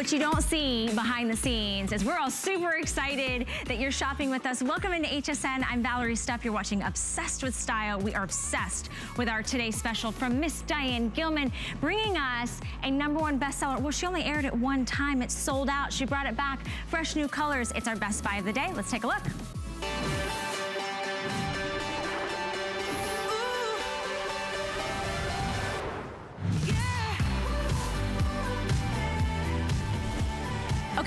What you don't see behind the scenes is we're all super excited that you're shopping with us. Welcome into HSN. I'm Valerie Stup. You're watching Obsessed with Style. We are obsessed with our today's special from Miss Diane Gilman, bringing us a number one bestseller. Well, she only aired it one time. It's sold out. She brought it back. Fresh new colors. It's our best buy of the day. Let's take a look.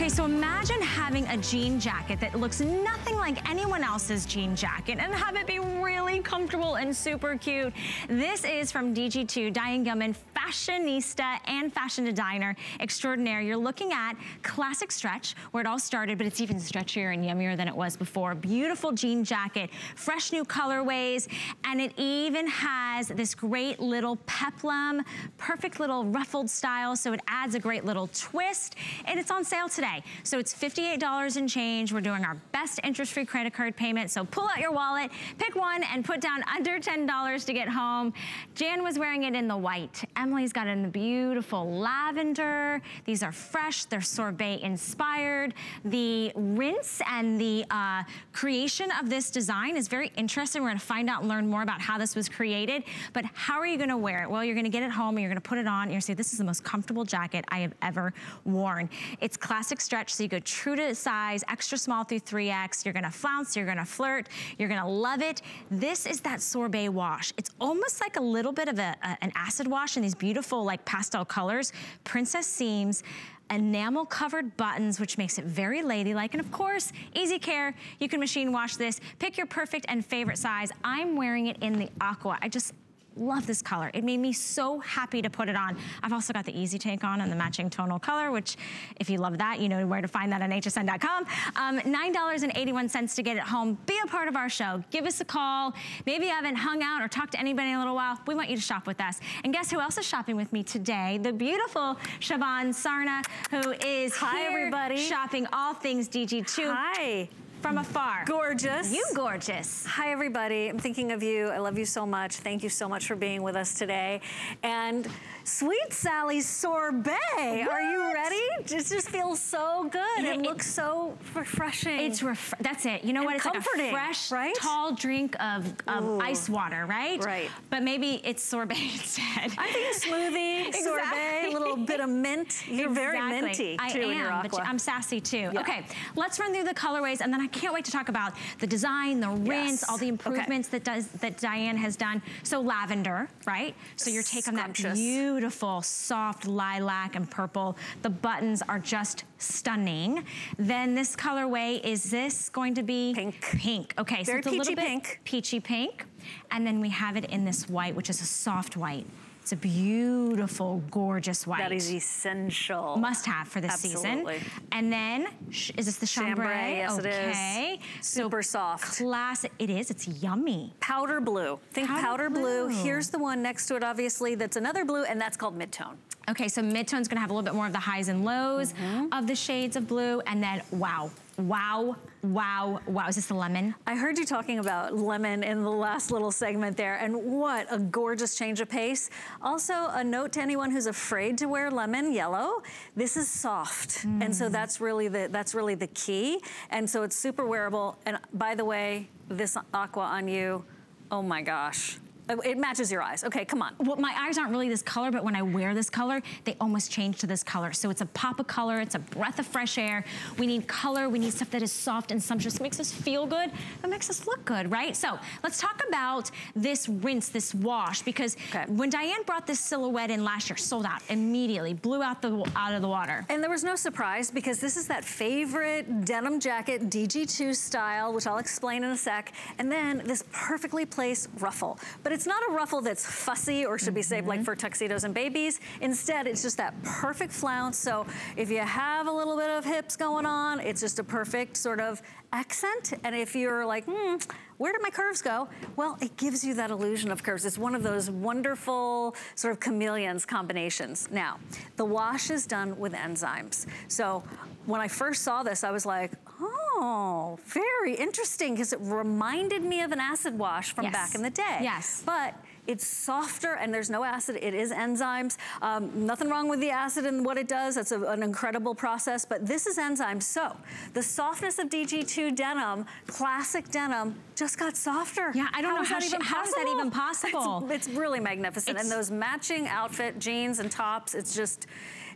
Okay, so imagine having a jean jacket that looks nothing like anyone else's jean jacket and have it be really comfortable and super cute. This is from DG2, Diane Gilman, fashionista and fashion designer extraordinaire. You're looking at classic stretch, where it all started, but it's even stretchier and yummier than it was before. Beautiful jean jacket, fresh new colorways, and it even has this great little peplum, perfect little ruffled style, so it adds a great little twist, and it's on sale today So it's $58 and change. We're doing our best interest-free credit card payment. So pull out your wallet, pick one, and put down under $10 to get home. Jan was wearing it in the white. Emily's got it in the beautiful lavender. These are fresh. They're sorbet inspired. The rinse and the uh, creation of this design is very interesting. We're gonna find out and learn more about how this was created. But how are you gonna wear it? Well, you're gonna get it home and you're gonna put it on. And you're gonna say, this is the most comfortable jacket I have ever worn. It's classic stretch, so you go true to size, extra small through 3X. You're gonna flounce, you're gonna flirt, you're gonna love it. This is that sorbet wash. It's almost like a little bit of a, a, an acid wash in these beautiful like pastel colors. Princess seams, enamel covered buttons, which makes it very ladylike. And of course, easy care, you can machine wash this. Pick your perfect and favorite size. I'm wearing it in the aqua. I just, love this color. It made me so happy to put it on. I've also got the Easy Take on and the matching tonal color, which if you love that, you know where to find that on hsn.com. Um, $9.81 to get it home. Be a part of our show. Give us a call. Maybe you haven't hung out or talked to anybody in a little while. We want you to shop with us. And guess who else is shopping with me today? The beautiful Siobhan Sarna, who is Hi, here everybody. shopping all things DG2. Hi from afar. Gorgeous. You gorgeous. Hi, everybody. I'm thinking of you. I love you so much. Thank you so much for being with us today. And Sweet Sally's sorbet. What? Are you ready? This just feels so good. Yeah, it, it, looks so refreshing. It's ref that's it. You know and what? It's comforting, like a fresh, right? tall drink of, of ice water, right? Right. But maybe it's sorbet instead. I think smoothie, exactly. sorbet, a little bit of mint. You're exactly. very minty I too am, your aqua. but I'm sassy too. Yeah. Okay, let's run through the colorways and then I can't wait to talk about the design, the rinse, yes. all the improvements okay. that does that Diane has done. So lavender, right? So your take on that beautiful, soft lilac and purple. The buttons are just stunning. Then this colorway, is this going to be? Pink. Pink, okay. Very so it's a little bit pink. peachy pink. And then we have it in this white, which is a soft white. It's a beautiful, gorgeous white. That is essential. Must have for this season. Absolutely. season. And then, is this the chambray? chambray yes okay. it is. Super so soft. Classic, it is, it's yummy. Powder blue. Think powder, powder blue. blue. Here's the one next to it, obviously, that's another blue, and that's called mid-tone. Okay, so mid-tone's gonna have a little bit more of the highs and lows mm -hmm. of the shades of blue, and then, wow, wow, wow, wow. Is this the lemon? I heard you talking about lemon in the last little segment there, and what a gorgeous change of pace. Also, a note to anyone who's afraid to wear lemon yellow, this is soft. Mm. And so mm. that's really the that's really the key. And so it's super wearable. And by the way, this aqua on you, oh my gosh. Uh, it matches your eyes. Okay, come on. Well, my eyes aren't really this color, but when I wear this color, they almost change to this color. So it's a pop of color, it's a breath of fresh air. We need color, we need stuff that is soft and sumptuous, It makes us feel good, It makes us look good, right? So let's talk about this rinse, this wash, because okay. when Diane brought this silhouette in last year, sold out immediately, blew out the out of the water. And there was no surprise because this is that favorite denim jacket, DG2 style, which I'll explain in a sec, and then this perfectly placed ruffle. But it's not a ruffle that's fussy or should be saved mm -hmm. like mm-hmm. for tuxedos and babies. Instead, it's just that perfect flounce. So if you have a little bit of hips going on, it's just a perfect sort of accent. And if you're like, hmm, where did my curves go? Well, it gives you that illusion of curves. It's one of those wonderful sort of chameleons combinations. Now, the wash is done with enzymes. So when I first saw this, I was like, Oh, very interesting because it reminded me of an acid wash from yes. back in the day. Yes. But It's softer and there's no acid. It is enzymes. Um, nothing wrong with the acid and what it does. that's a, an incredible process, but this is enzymes. So the softness of DG2 denim, classic denim, just got softer. Yeah, I don't how know how, that how is that even possible? It's, it's really magnificent. It's, and those matching outfit, jeans and tops, it's just,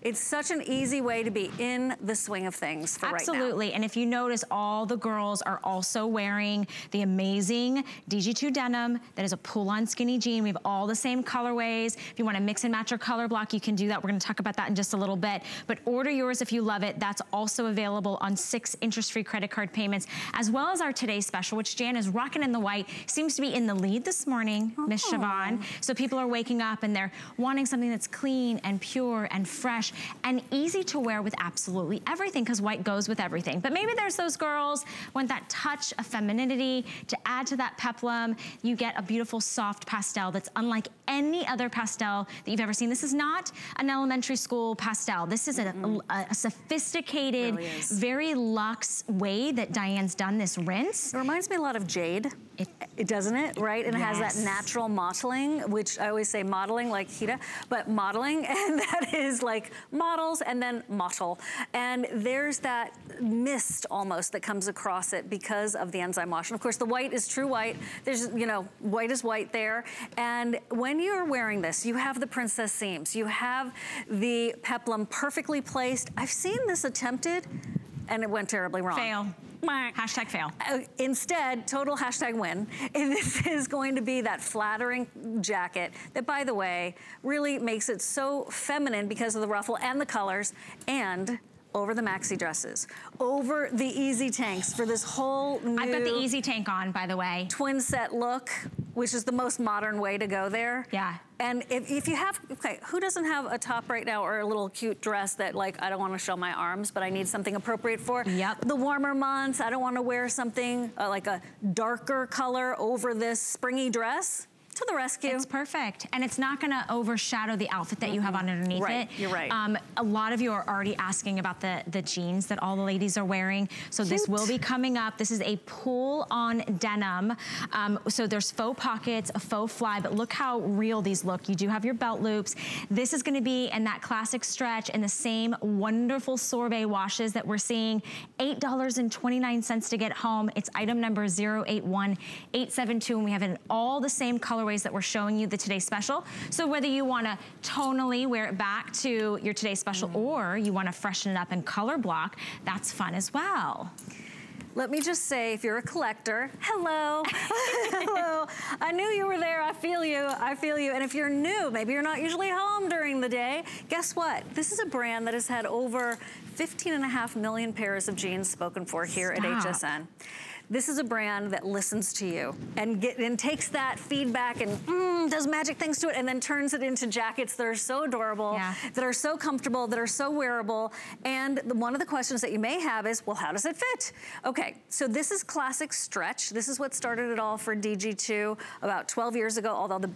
it's such an easy way to be in the swing of things for Absolutely. Right and if you notice, all the girls are also wearing the amazing DG2 denim that is a pull-on skinny jean. We have all the same colorways. If you want to mix and match your color block, you can do that. We're going to talk about that in just a little bit. But order yours if you love it. That's also available on six interest-free credit card payments, as well as our today's special, which Jan is rocking in the white. Seems to be in the lead this morning, Miss oh. Siobhan. So people are waking up and they're wanting something that's clean and pure and fresh and easy to wear with absolutely everything because white goes with everything. But maybe there's those girls want that touch of femininity to add to that peplum. You get a beautiful soft pastel that's unlike any other pastel that you've ever seen. This is not an elementary school pastel. This is a, mm a, a sophisticated, really very luxe way that Diane's done this rinse. It reminds me a lot of Jade. It, it doesn't it, right? And yes. it has that natural mottling, which I always say modeling like Hita, but modeling, and that is like models and then mottle. And there's that mist almost that comes across it because of the enzyme wash. And of course, the white is true white. There's, you know, white is white there. And when you're wearing this, you have the princess seams. You have the peplum perfectly placed. I've seen this attempted and it went terribly wrong. Fail. Hashtag fail. Uh, instead, total hashtag win. And this is going to be that flattering jacket that, by the way, really makes it so feminine because of the ruffle and the colors and over the maxi dresses, over the easy tanks for this whole new... I've got the easy tank on, by the way. Twin set look, which is the most modern way to go there. Yeah. And if, if you have, okay, who doesn't have a top right now or a little cute dress that like, I don't wanna show my arms, but I need something appropriate for? Yep. The warmer months, I don't wanna wear something uh, like a darker color over this springy dress to the rescue. It's perfect. And it's not gonna overshadow the outfit that mm -hmm. you have on underneath right. it. You're right. Um, a lot of you are already asking about the, the jeans that all the ladies are wearing. So Cute. this will be coming up. This is a pull-on denim. Um, so there's faux pockets, a faux fly, but look how real these look. You do have your belt loops. This is gonna be in that classic stretch in the same wonderful sorbet washes that we're seeing. $8.29 to get home. It's item number 081872, and we have it in all the same color colorways that we're showing you the Today Special. So whether you wanna tonally wear it back to your Today Special mm. or you wanna freshen it up in color block, that's fun as well. Let me just say, if you're a collector, hello, hello. I knew you were there, I feel you, I feel you. And if you're new, maybe you're not usually home during the day, guess what? This is a brand that has had over 15 and a half million pairs of jeans spoken for here Stop. at HSN. This is a brand that listens to you and, get, and takes that feedback and mm, does magic things to it and then turns it into jackets that are so adorable, yeah. that are so comfortable, that are so wearable. And the, one of the questions that you may have is, well, how does it fit? Okay, so this is classic stretch. This is what started it all for DG2 about 12 years ago, although the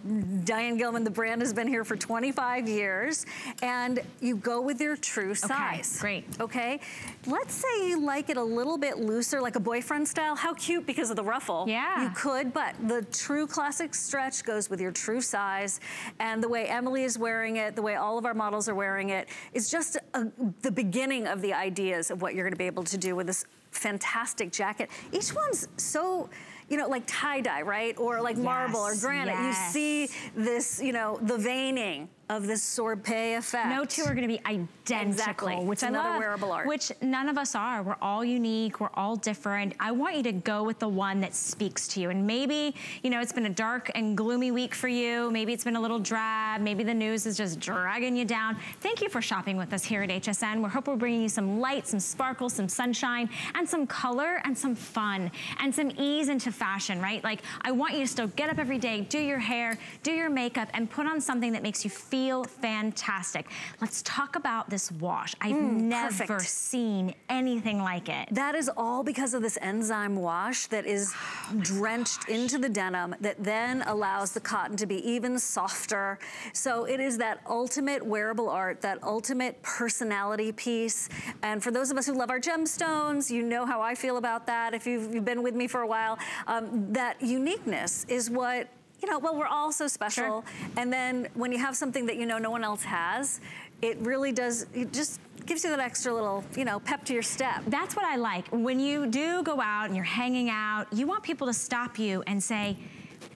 Diane Gilman, the brand has been here for 25 years. And you go with your true size. Okay, great. Okay, let's say you like it a little bit looser, like a boyfriend style how cute because of the ruffle. Yeah. You could, but the true classic stretch goes with your true size. And the way Emily is wearing it, the way all of our models are wearing it, is just a, the beginning of the ideas of what you're gonna be able to do with this fantastic jacket. Each one's so, you know, like tie-dye, right? Or like yes, marble or granite. Yes. You see this, you know, the veining of this sorbet effect. No two are gonna be identical, exactly. which it's I another love, wearable art. Which none of us are. We're all unique, we're all different. I want you to go with the one that speaks to you. And maybe, you know, it's been a dark and gloomy week for you. Maybe it's been a little drab. Maybe the news is just dragging you down. Thank you for shopping with us here at HSN. We hope we're bringing you some light, some sparkle, some sunshine, and some color and some fun and some ease into fashion, right? Like, I want you to still get up every day, do your hair, do your makeup, and put on something that makes you feel fantastic. Let's talk about this wash. I've mm, never perfect. seen anything like it. That is all because of this enzyme wash that is oh drenched gosh. into the denim that then allows the cotton to be even softer. So it is that ultimate wearable art, that ultimate personality piece. And for those of us who love our gemstones, you know how I feel about that if you've, you've been with me for a while. Um, that uniqueness is what you know, well, we're all so special. Sure. And then when you have something that you know no one else has, it really does, it just gives you that extra little, you know, pep to your step. That's what I like. When you do go out and you're hanging out, you want people to stop you and say,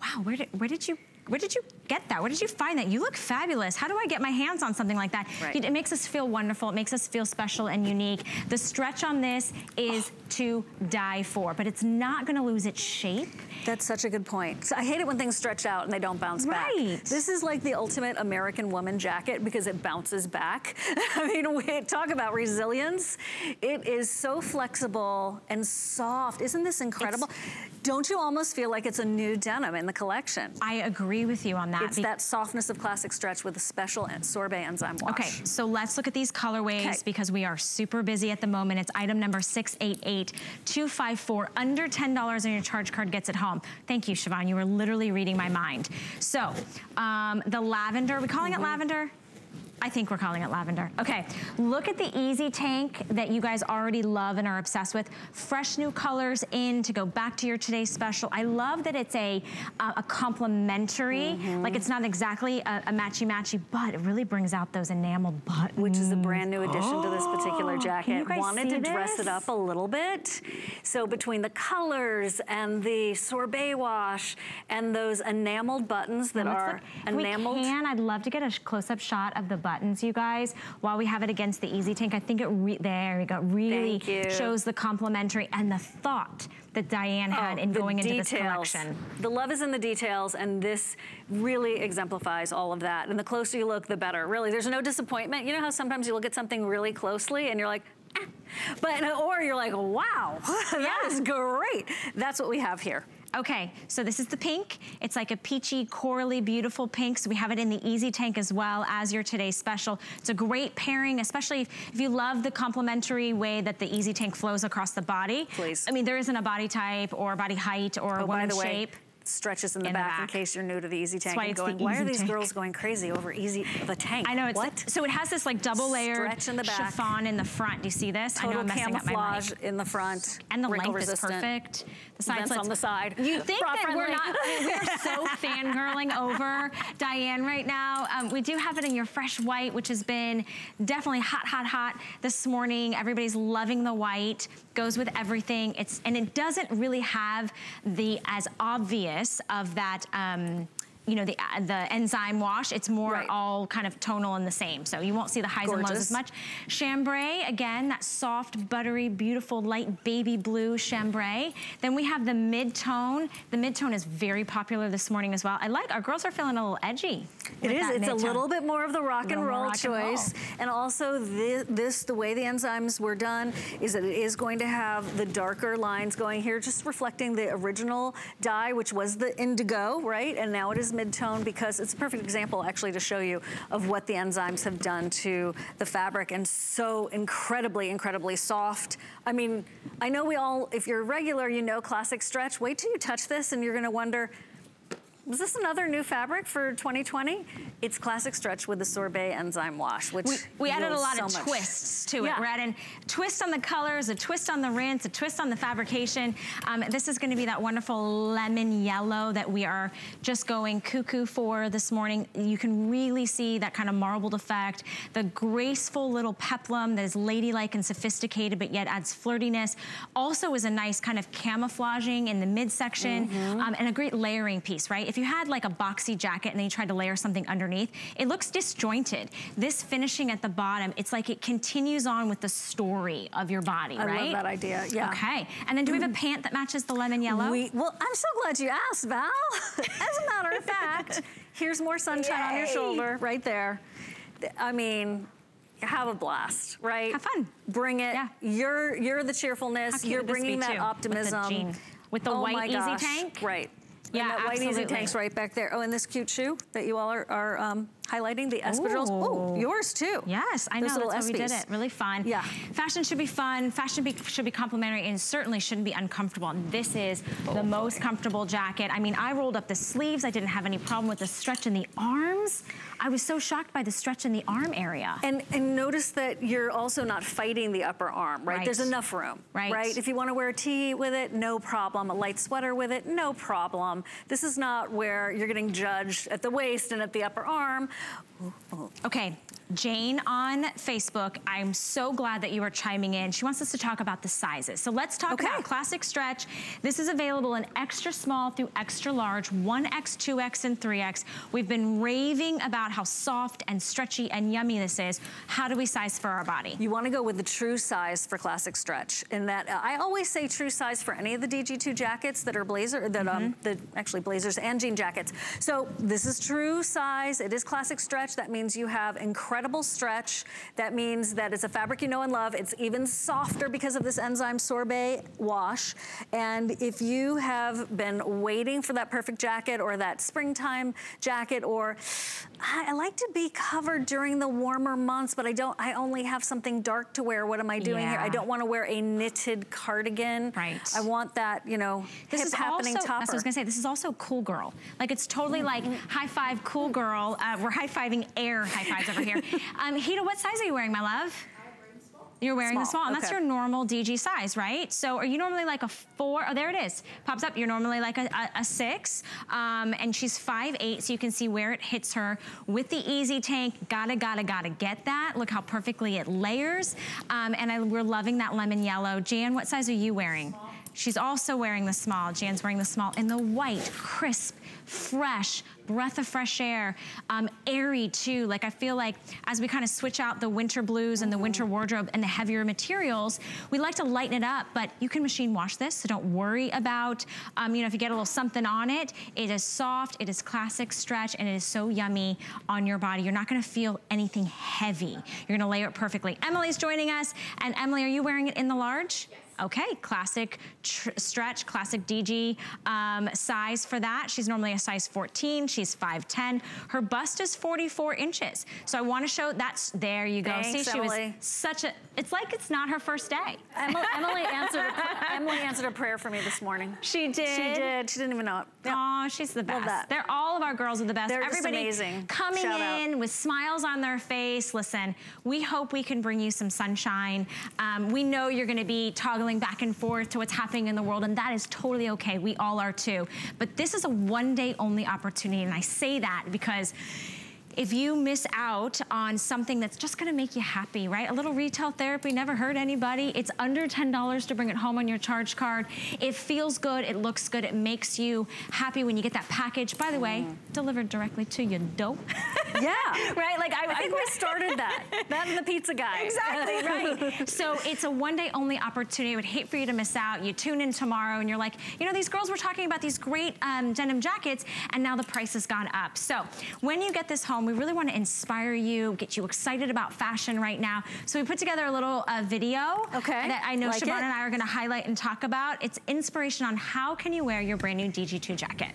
wow, where did, where did you where did you get that? Where did you find that? You look fabulous. How do I get my hands on something like that? Right. It makes us feel wonderful. It makes us feel special and unique. The stretch on this is oh. to die for, but it's not gonna lose its shape. That's such a good point. So I hate it when things stretch out and they don't bounce right. back. This is like the ultimate American woman jacket because it bounces back. I mean, we talk about resilience. It is so flexible and soft. Isn't this incredible? It's, don't you almost feel like it's a new denim in the collection? I agree with you on that. It's that softness of classic stretch with a special sorbet enzyme wash. Okay, so let's look at these colorways okay. because we are super busy at the moment. It's item number 688254. Under $10 on your charge card gets it home. Thank you, Siobhan. You were literally reading my mind. So, um, the lavender, are we calling mm -hmm. it mm-hmm. lavender? I think we're calling it lavender. Okay, look at the Easy Tank that you guys already love and are obsessed with. Fresh new colors in to go back to your today's special. I love that it's a, uh, a complementary, mm -hmm. like it's not exactly a, a matchy-matchy, but it really brings out those enameled buttons. Which is a brand new addition oh, to this particular jacket. Wanted to this? dress it up a little bit. So between the colors and the sorbet wash and those enameled buttons that are look, enameled. we can, I'd love to get a close-up shot of the buttons, you guys, while we have it against the Easy Tank. I think it, there we go, really shows the complementary and the thought that Diane had oh, in going details. into this collection. The love is in the details and this really exemplifies all of that. And the closer you look, the better. Really, there's no disappointment. You know how sometimes you look at something really closely and you're like, eh. but, or you're like, wow, that is great. That's what we have here. Okay, so this is the pink. It's like a peachy, corally, beautiful pink. So we have it in the Easy Tank as well as your today's special. It's a great pairing, especially if, if you love the complementary way that the Easy Tank flows across the body. Please. I mean, there isn't a body type or body height or oh, one shape. Way, stretches in the, in back, the back, in case you're new to the Easy Tank and going, why are these tank. girls going crazy over Easy the tank? I know it's what? So it has this like double layer Stretch in the back. chiffon in the front. Do you see this? Total I know I'm messing camouflage in the front. And the length resistant. is perfect. The sides on the side. You think that we're not? We're so fangirling over Diane right now. Um, we do have it in your fresh white, which has been definitely hot, hot, hot this morning. Everybody's loving the white goes with everything. It's And it doesn't really have the as obvious of that um, you know, the, uh, the enzyme wash. It's more right. all kind of tonal and the same. So you won't see the highs Gorgeous. and lows as much. Chambray, again, that soft, buttery, beautiful, light baby blue chambray. Then we have the mid-tone. The mid-tone is very popular this morning as well. I like, our girls are feeling a little edgy. It is, it's a little bit more of the rock and roll choice. And, roll. and also this, this, the way the enzymes were done is that it is going to have the darker lines going here, just reflecting the original dye, which was the indigo, right? And now it is mid-tone because it's a perfect example actually to show you of what the enzymes have done to the fabric and so incredibly, incredibly soft. I mean, I know we all, if you're regular, you know classic stretch. Wait till you touch this and you're gonna wonder, was this another new fabric for 2020? It's classic stretch with the sorbet enzyme wash, which we, we added a lot so of much. twists to yeah. it. We're adding twist on the colors, a twist on the rinse, a twist on the fabrication. Um, this is gonna be that wonderful lemon yellow that we are just going cuckoo for this morning. You can really see that kind of marbled effect, the graceful little peplum that is ladylike and sophisticated, but yet adds flirtiness. Also is a nice kind of camouflaging in the midsection mm -hmm. um, and a great layering piece, right? If if you had like a boxy jacket and then you tried to layer something underneath, it looks disjointed. This finishing at the bottom, it's like it continues on with the story of your body, I right? I love that idea, yeah. Okay, and then do we have a mm-hmm. pant that matches the lemon yellow? We, well, I'm so glad you asked, Val. As a matter of fact, here's more sunshine Yay. on your shoulder right there. I mean, have a blast, right? Have fun. Bring it. Yeah. You're you're the cheerfulness. You're bringing that optimism. With the, with the oh white easy tank. Right. Yeah, and that absolutely. white easy tank's right back there. Oh, and this cute shoe that you all are, are um, highlighting the espadrilles. Oh, yours too. Yes, I know, that's why we did it. Really fun. Yeah. Fashion should be fun, fashion be, should be complimentary, and certainly shouldn't be uncomfortable. And this is oh, the most comfortable jacket. I mean, I rolled up the sleeves. I didn't have any problem with the stretch in the arms. I was so shocked by the stretch in the arm area. And, and notice that you're also not fighting the upper arm, right? right. There's enough room, right. right? If you want to wear a tee with it, no problem. A light sweater with it, no problem. This is not where you're getting judged at the waist and at the upper arm. Okay, Jane on Facebook, I'm so glad that you are chiming in. She wants us to talk about the sizes. So let's talk okay. about classic stretch. This is available in extra small through extra large, 1X, 2X, and 3X. We've been raving about how soft and stretchy and yummy this is. How do we size for our body? You wanna go with the true size for classic stretch. In that, uh, I always say true size for any of the DG2 jackets that are blazer, that mm -hmm. um, mm-hmm. the, actually blazers and jean jackets. So this is true size. It is classic stretch. That means you have incredible incredible stretch. That means that it's a fabric you know and love. It's even softer because of this enzyme sorbet wash. And if you have been waiting for that perfect jacket or that springtime jacket or I, like to be covered during the warmer months, but I don't, I only have something dark to wear. What am I doing yeah. here? I don't want to wear a knitted cardigan. Right. I want that, you know, this hip is happening also, topper. That's what I was gonna say. This is also cool girl. Like it's totally mm -hmm. like high five cool girl. Uh, we're high fiving air high fives over here. Um, Hida, what size are you wearing, my love? You're wearing small. the small, and okay. that's your normal DG size, right? So are you normally like a four? Oh, there it is. Pops up. You're normally like a, a, a six, um, and she's five eight, so you can see where it hits her with the easy tank. Gotta, gotta, gotta get that. Look how perfectly it layers, um, and I, we're loving that lemon yellow. Jan, what size are you wearing? Small. She's also wearing the small. Jan's wearing the small in the white, crisp, fresh, breath of fresh air, um, airy too. Like I feel like as we kind of switch out the winter blues and the winter mm-hmm. wardrobe and the heavier materials, we like to lighten it up, but you can machine wash this, so don't worry about, um, you know, if you get a little something on it, it is soft, it is classic stretch, and it is so yummy on your body. You're not gonna feel anything heavy. You're gonna layer it perfectly. Emily's joining us, and Emily, are you wearing it in the large? Yes. Okay, classic stretch, classic DG um, size for that. She's normally a size 14. She's 5'10". Her bust is 44 inches. So I want to show that's there you go. Thanks, See, she Emily. was such a. It's like it's not her first day. Emily, Emily answered. A, Emily answered a prayer for me this morning. She did. She did. She didn't even know it. Yep. Oh, she's the best. They're all of our girls are the best. They're Everybody amazing. coming Shout in out. with smiles on their face. Listen, we hope we can bring you some sunshine. Um, we know you're going to be toggling back and forth to what's happening in the world, and that is totally okay. We all are too. But this is a one day only opportunity, and I say that because if you miss out on something that's just gonna make you happy, right? A little retail therapy never hurt anybody. It's under $10 to bring it home on your charge card. It feels good, it looks good, it makes you happy when you get that package. By the way, mm. delivered directly to your door. yeah. right, like I, I think we started that. That and the pizza guy. Exactly, right. so it's a one day only opportunity. I would hate for you to miss out. You tune in tomorrow and you're like, you know, these girls were talking about these great um, denim jackets and now the price has gone up. So when you get this home, we really want to inspire you, get you excited about fashion right now. So we put together a little uh, video okay. that I know like Siobhan and I are going to highlight and talk about. It's inspiration on how can you wear your brand new DG2 jacket.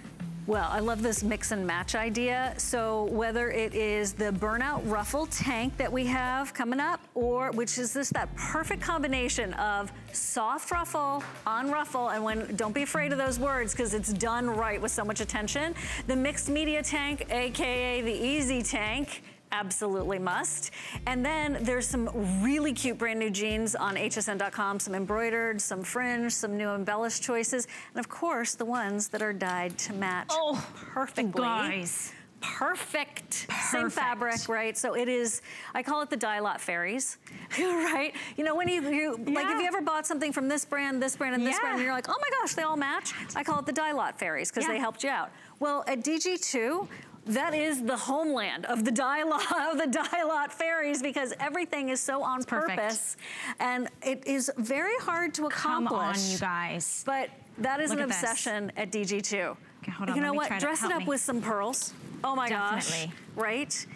Well, I love this mix and match idea. So whether it is the burnout ruffle tank that we have coming up, or which is this that perfect combination of soft ruffle on ruffle, and when don't be afraid of those words because it's done right with so much attention. The mixed media tank, AKA the easy tank, absolutely must. And then there's some really cute brand new jeans on hsn.com, some embroidered, some fringe, some new embellished choices, and of course the ones that are dyed to match oh, perfectly. Guys. Perfect. Perfect. Same fabric, right? So it is, I call it the dye lot fairies, right? You know, when you, you yeah. like, if you ever bought something from this brand, this brand, and this yeah. brand, and you're like, oh my gosh, they all match, I call it the dye lot fairies because yeah. they helped you out. Well, at DG2, that is the homeland of the dye lot, of the dye lot fairies because everything is so on purpose. And it is very hard to accomplish. Come on, you guys. But that is Look an obsession this. at DG2. Okay, hold on, you know what? Dress it up me. with some pearls. Oh my Definitely. gosh. Right?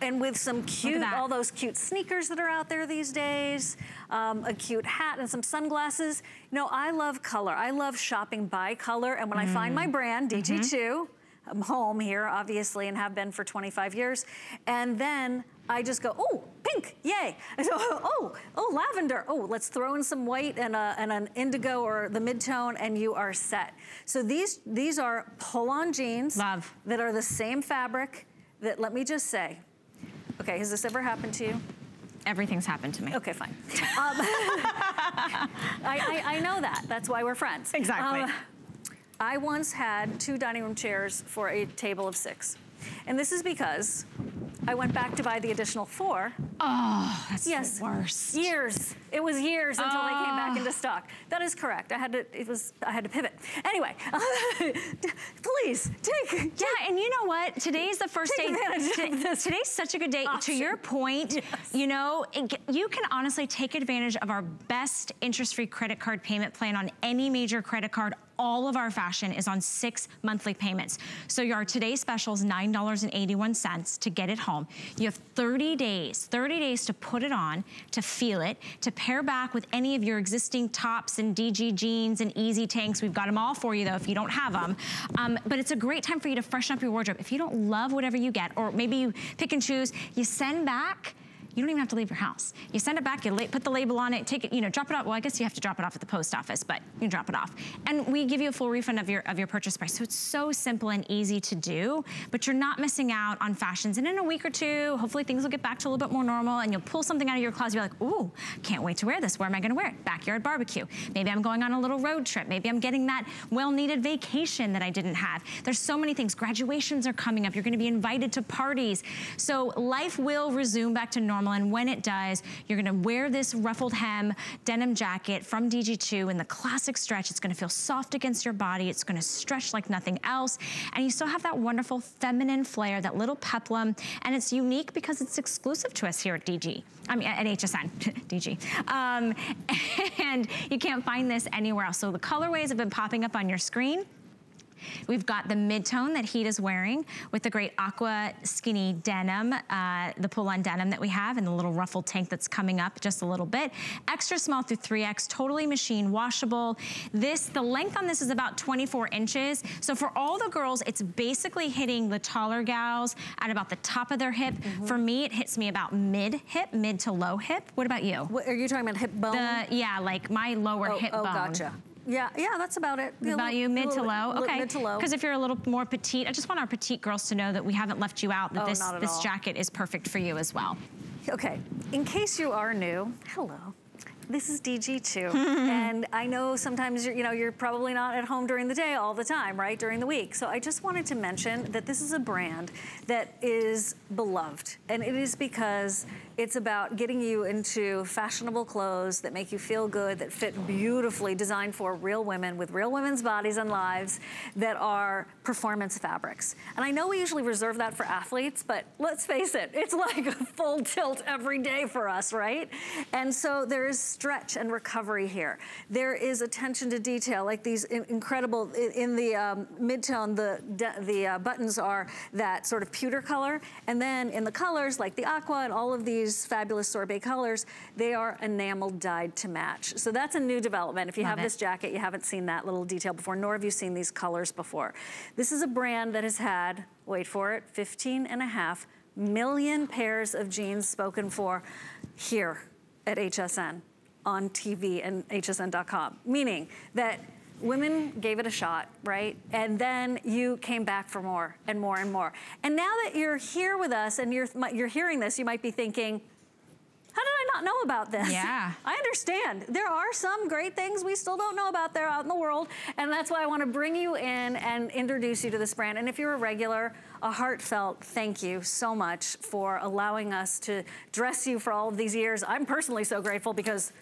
and with some cute, all those cute sneakers that are out there these days, um, a cute hat and some sunglasses. You know, I love color. I love shopping by color. And when mm. I find my mm. brand, DG2, mm -hmm home here, obviously, and have been for 25 years. And then I just go, oh, pink, yay. So, oh, oh, lavender. Oh, let's throw in some white and, a, and an indigo or the mid-tone and you are set. So these, these are pull-on jeans. Love. That are the same fabric that, let me just say, okay, has this ever happened to you? Everything's happened to me. Okay, fine. Um, I, I, I, know that. That's why we're friends. Exactly. Um, I once had two dining room chairs for a table of six. And this is because I went back to buy the additional four. Oh, that's yes, the worst. Years. It was years until oh. they came back into ah. stock. That is correct. I had to, it was, I had to pivot. Anyway, please, take, take, Yeah, and you know what? Today's the first day. Today's such a good day. Option. To your point, yes. you know, it, you can honestly take advantage of our best interest-free credit card payment plan on any major credit card all of our fashion is on six monthly payments. So your today's special is $9.81 to get it home. You have 30 days, 30 days to put it on, to feel it, to pair back with any of your existing tops and DG jeans and easy tanks. We've got them all for you though if you don't have them. Um, but it's a great time for you to freshen up your wardrobe. If you don't love whatever you get, or maybe you pick and choose, you send back you don't even have to leave your house. You send it back, you put the label on it, take it, you know, drop it off. Well, I guess you have to drop it off at the post office, but you can drop it off. And we give you a full refund of your, of your purchase price. So it's so simple and easy to do, but you're not missing out on fashions. And in a week or two, hopefully things will get back to a little bit more normal and you'll pull something out of your closet, you're like, ooh, can't wait to wear this. Where am I gonna wear it? Backyard barbecue. Maybe I'm going on a little road trip. Maybe I'm getting that well-needed vacation that I didn't have. There's so many things. Graduations are coming up. You're gonna be invited to parties. So life will resume back to normal. And when it does. You're gonna wear this ruffled hem denim jacket from DG2 in the classic stretch. It's gonna feel soft against your body. It's gonna stretch like nothing else. And you still have that wonderful feminine flair, that little peplum. And it's unique because it's exclusive to us here at DG. I mean, at HSN, DG. Um, and you can't find this anywhere else. So the colorways have been popping up on your screen. We've got the mid-tone that Heat is wearing with the great aqua skinny denim, uh, the pull-on denim that we have and the little ruffled tank that's coming up just a little bit. Extra small through 3X, totally machine washable. This, the length on this is about 24 inches. So for all the girls, it's basically hitting the taller gals at about the top of their hip. Mm -hmm. For me, it hits me about mid-hip, mid to low hip. What about you? What, are you talking about hip bone? The, yeah, like my lower oh, hip oh, bone. gotcha. Yeah, yeah, that's about it. Yeah, about you, mid to low? Okay. Mid to low. Because if you're a little more petite, I just want our petite girls to know that we haven't left you out, that oh, this, this all. jacket is perfect for you as well. Okay, in case you are new, hello. This is DG2, and I know sometimes you're, you know, you're probably not at home during the day all the time, right, during the week. So I just wanted to mention that this is a brand that is beloved, and it is because it's about getting you into fashionable clothes that make you feel good, that fit beautifully, designed for real women with real women's bodies and lives that are performance fabrics. And I know we usually reserve that for athletes, but let's face it, it's like a full tilt every day for us, right? And so there is stretch and recovery here. There is attention to detail, like these in incredible, in, the um, mid-tone, the, the uh, buttons are that sort of pewter color. And then in the colors, like the aqua and all of these these fabulous sorbet colors, they are enamel dyed to match. So that's a new development. If you Love have it. this jacket, you haven't seen that little detail before, nor have you seen these colors before. This is a brand that has had, wait for it, 15 and a half million pairs of jeans spoken for here at HSN on TV and hsn.com, meaning that women gave it a shot, right? And then you came back for more and more and more. And now that you're here with us and you're, you're hearing this, you might be thinking, how did I not know about this? Yeah. I understand. There are some great things we still don't know about there out in the world, and that's why I want to bring you in and introduce you to this brand. And if you're a regular, a heartfelt thank you so much for allowing us to dress you for all of these years. I'm personally so grateful because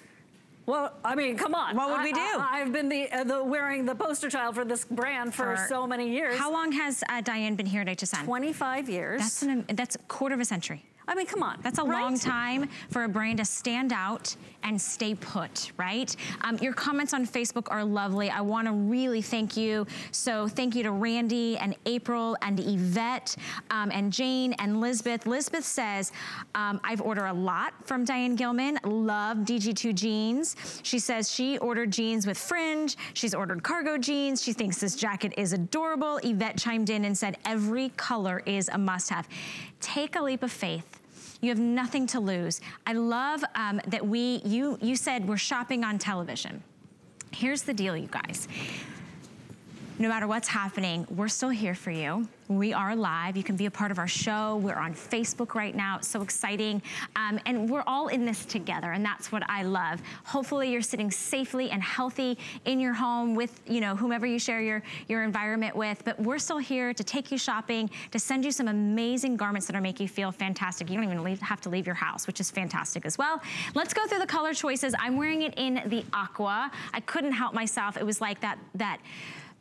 well, I mean, come on. What would I, we do? I, have been the, uh, the, wearing the poster child for this brand for, for so many years. How long has uh, Diane been here at HSN? 25 years. That's, an, that's a quarter of a century. I mean, come on. That's a right? long time for a brand to stand out and stay put, right? Um, your comments on Facebook are lovely. I want to really thank you. So thank you to Randy and April and Yvette um, and Jane and Lisbeth. Lisbeth says, um, I've ordered a lot from Diane Gilman. Love DG2 jeans. She says she ordered jeans with fringe. She's ordered cargo jeans. She thinks this jacket is adorable. Yvette chimed in and said every color is a must have. Take a leap of faith you have nothing to lose. I love um, that we, you, you said we're shopping on television. Here's the deal, you guys no matter what's happening, we're still here for you. We are live. You can be a part of our show. We're on Facebook right now. It's so exciting. Um, and we're all in this together, and that's what I love. Hopefully you're sitting safely and healthy in your home with, you know, whomever you share your, your environment with. But we're still here to take you shopping, to send you some amazing garments that are make you feel fantastic. You don't even leave, have to leave your house, which is fantastic as well. Let's go through the color choices. I'm wearing it in the aqua. I couldn't help myself. It was like that, that,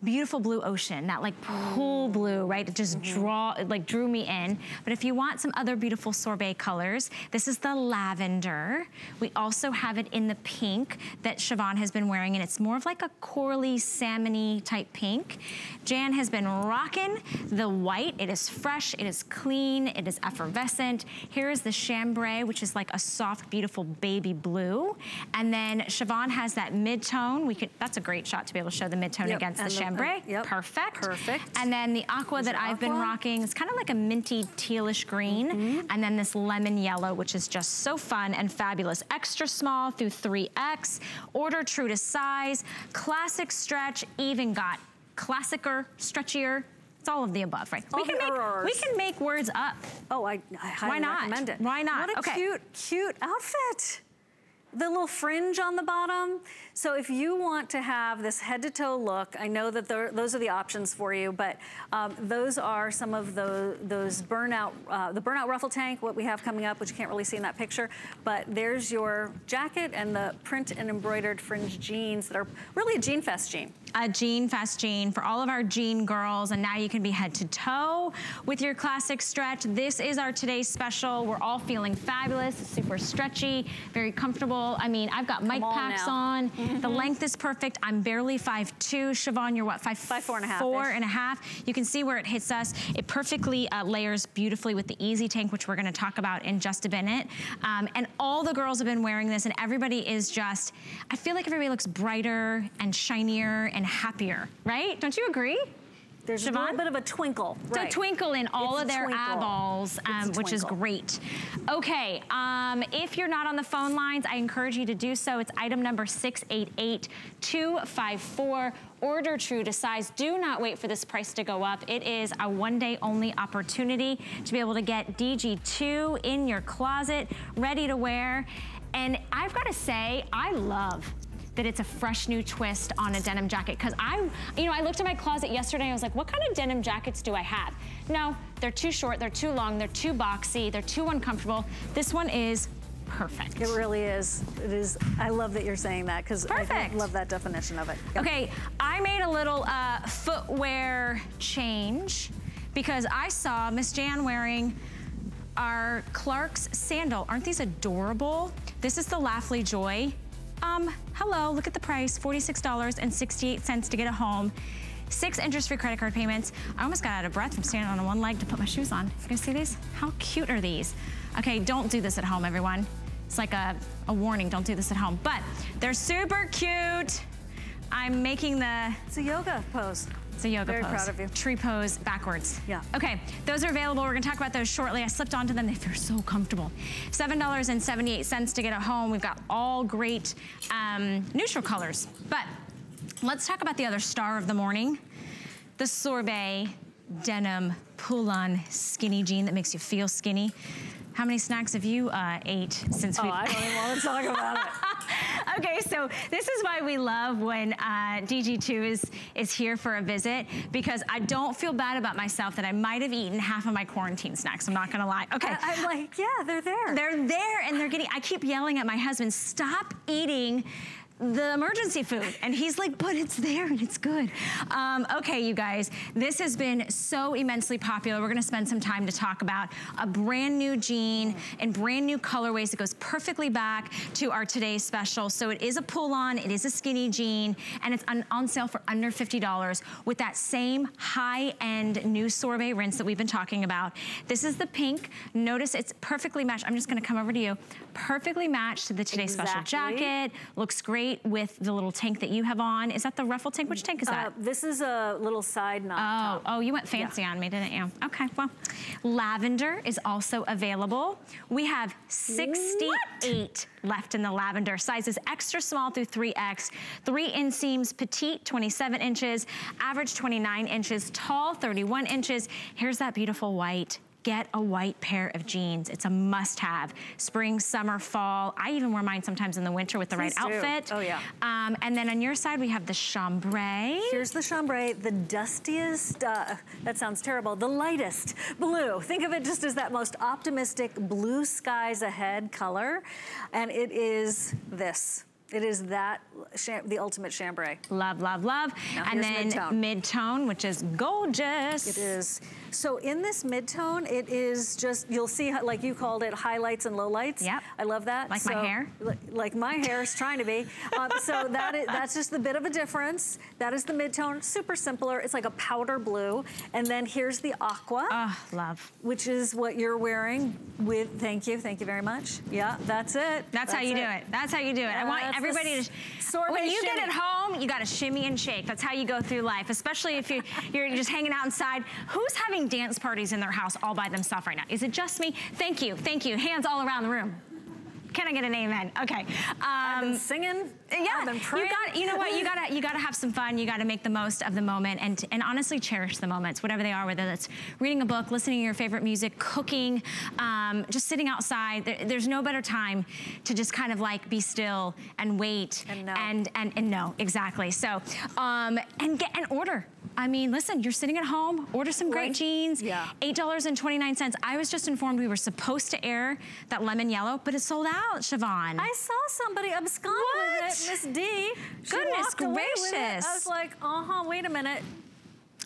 beautiful blue ocean, that like pool blue, right? It just mm-hmm. draw, it like drew me in. But if you want some other beautiful sorbet colors, this is the lavender. We also have it in the pink that Siobhan has been wearing, and it's more of like a corally, salmony type pink. Jan has been rocking the white. It is fresh, it is clean, it is effervescent. Here is the chambray, which is like a soft, beautiful baby blue. And then Siobhan has that mid-tone. We could, that's a great shot to be able to show the mid-tone yep, against the chambray chambray. Yep. Perfect. Perfect. And then the aqua that I've aqua. been rocking is kind of like a minty tealish green. Mm -hmm. And then this lemon yellow, which is just so fun and fabulous. Extra small through 3X. Order true to size. Classic stretch. Even got classicer, stretchier, it's all of the above, right? All we can make we can make words up. Oh, I, I highly Why not? recommend it. Why not? What a okay. cute, cute outfit. The little fringe on the bottom. So if you want to have this head to toe look, I know that there, those are the options for you, but um, those are some of the, those burnout, uh, the burnout ruffle tank, what we have coming up, which you can't really see in that picture, but there's your jacket and the print and embroidered fringe jeans that are really a Jean Fest jean. A Jean Fest jean for all of our jean girls, and now you can be head to toe with your classic stretch. This is our today's special. We're all feeling fabulous, super stretchy, very comfortable. I mean, I've got mic packs now. on. Mm -hmm. The length is perfect. I'm barely 5'2". Siobhan, you're what, 5'4 five, four and a half Four and a half. You can see where it hits us. It perfectly uh, layers beautifully with the Easy Tank, which we're gonna talk about in just a minute. Um, and all the girls have been wearing this and everybody is just, I feel like everybody looks brighter and shinier and happier, right? Don't you agree? There's Siobhan? a little bit of a twinkle. It's right. a twinkle in all it's of their twinkle. eyeballs, um, which is great. Okay, um, if you're not on the phone lines, I encourage you to do so. It's item number 688254. Order true to size. Do not wait for this price to go up. It is a one day only opportunity to be able to get DG2 in your closet, ready to wear. And I've got to say, I love that it's a fresh new twist on a denim jacket. Cause I, you know, I looked at my closet yesterday and I was like, what kind of denim jackets do I have? No, they're too short, they're too long, they're too boxy, they're too uncomfortable. This one is perfect. It really is. It is. I love that you're saying that because I, love that definition of it. Yep. Okay, I made a little uh, footwear change because I saw Miss Jan wearing our Clark's sandal. Aren't these adorable? This is the Laughly Joy um, hello, look at the price, $46.68 to get a home. Six interest-free credit card payments. I almost got out of breath from standing on one leg to put my shoes on. You guys see these? How cute are these? Okay, don't do this at home, everyone. It's like a, a warning, don't do this at home. But they're super cute. I'm making the... It's a yoga pose. It's a yoga Very pose. proud of you. Tree pose backwards. Yeah. Okay, those are available. We're gonna talk about those shortly. I slipped onto them. They feel so comfortable. $7.78 to get it home. We've got all great um, neutral colors. But let's talk about the other star of the morning. The sorbet denim pull-on skinny jean that makes you feel skinny. How many snacks have you uh, ate since we? oh? I don't even want to talk about it. okay, so this is why we love when uh, DG2 is, is here for a visit because I don't feel bad about myself that I might have eaten half of my quarantine snacks. I'm not gonna lie. Okay. I, am like, yeah, they're there. They're there and they're getting, I keep yelling at my husband, stop eating the emergency food. And he's like, but it's there and it's good. Um, okay, you guys, this has been so immensely popular. We're gonna spend some time to talk about a brand new jean and brand new colorways. It goes perfectly back to our today's special. So it is a pull-on, it is a skinny jean, and it's on, on sale for under $50 with that same high-end new sorbet rinse that we've been talking about. This is the pink. Notice it's perfectly matched. I'm just gonna come over to you. Perfectly matched to the today's exactly. special jacket. Looks great with the little tank that you have on. Is that the ruffle tank? Which tank is that? Uh, this is a little side knot. Oh, top. oh, you went fancy yeah. on me, didn't you? Okay, well, lavender is also available. We have 68 what? left in the lavender. Sizes extra small through 3X. Three inseams, petite, 27 inches, average 29 inches, tall, 31 inches. Here's that beautiful white get a white pair of jeans. It's a must-have. Spring, summer, fall. I even wear mine sometimes in the winter with the Please right do. outfit. Oh, yeah. Um, and then on your side, we have the chambray. Here's the chambray, the dustiest, uh, that sounds terrible, the lightest blue. Think of it just as that most optimistic blue skies ahead color. And it is this. It is that, the ultimate chambray. Love, love, love. Now and then mid-tone, mid which is gorgeous. It is. So in this mid-tone, it is just, you'll see, like you called it, highlights and lowlights. Yep. I love that. Like so, my hair? Like my hair is trying to be. Um, so that is, that's just the bit of a difference. That is the mid-tone, super simpler. It's like a powder blue. And then here's the aqua. Oh, love. Which is what you're wearing with, thank you, thank you very much. Yeah, that's it. That's, that's how you it. do it. That's how you do it. I want everybody to, when you shimmy. get at home, you gotta shimmy and shake. That's how you go through life, especially if you, you're just hanging out inside. Who's having dance parties in their house all by themselves right now? Is it just me? Thank you, thank you. Hands all around the room. Can I get an amen? Okay. Um, I've been singing. Yeah. Been you got. You know what? You gotta. You gotta have some fun. You gotta make the most of the moment, and and honestly cherish the moments, whatever they are. Whether that's reading a book, listening to your favorite music, cooking, um, just sitting outside. There, there's no better time to just kind of like be still and wait and know. and and, and know exactly. So um, and get an order. I mean, listen, you're sitting at home, order some great jeans. Yeah. $8.29. I was just informed we were supposed to air that lemon yellow, but it's sold out, Siobhan. I saw somebody abscond what? with it, Miss D. She Goodness gracious. I was like, uh-huh, wait a minute.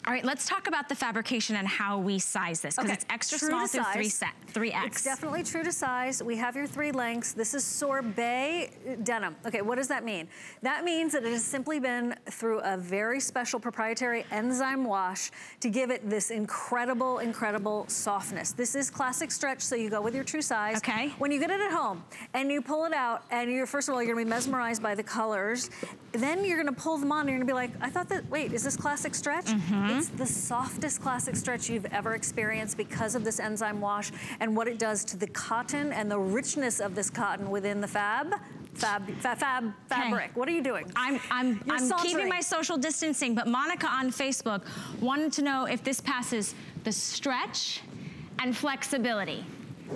All right, let's talk about the fabrication and how we size this because okay. it's extra true small through three set, 3X. It's definitely true to size. We have your three lengths. This is sorbet denim. Okay, what does that mean? That means that it has simply been through a very special proprietary enzyme wash to give it this incredible, incredible softness. This is classic stretch, so you go with your true size. Okay. When you get it at home and you pull it out and you're, first of all, you're gonna be mesmerized by the colors. Then you're gonna pull them on and you're gonna be like, I thought that, wait, is this classic stretch? Mm -hmm. Mm-hmm. It's the softest classic stretch you've ever experienced because of this enzyme wash and what it does to the cotton and the richness of this cotton within the fab. Fab, fab, fab fabric. What are you doing? I'm, I'm, I'm keeping my social distancing, but Monica on Facebook wanted to know if this passes the stretch and flexibility.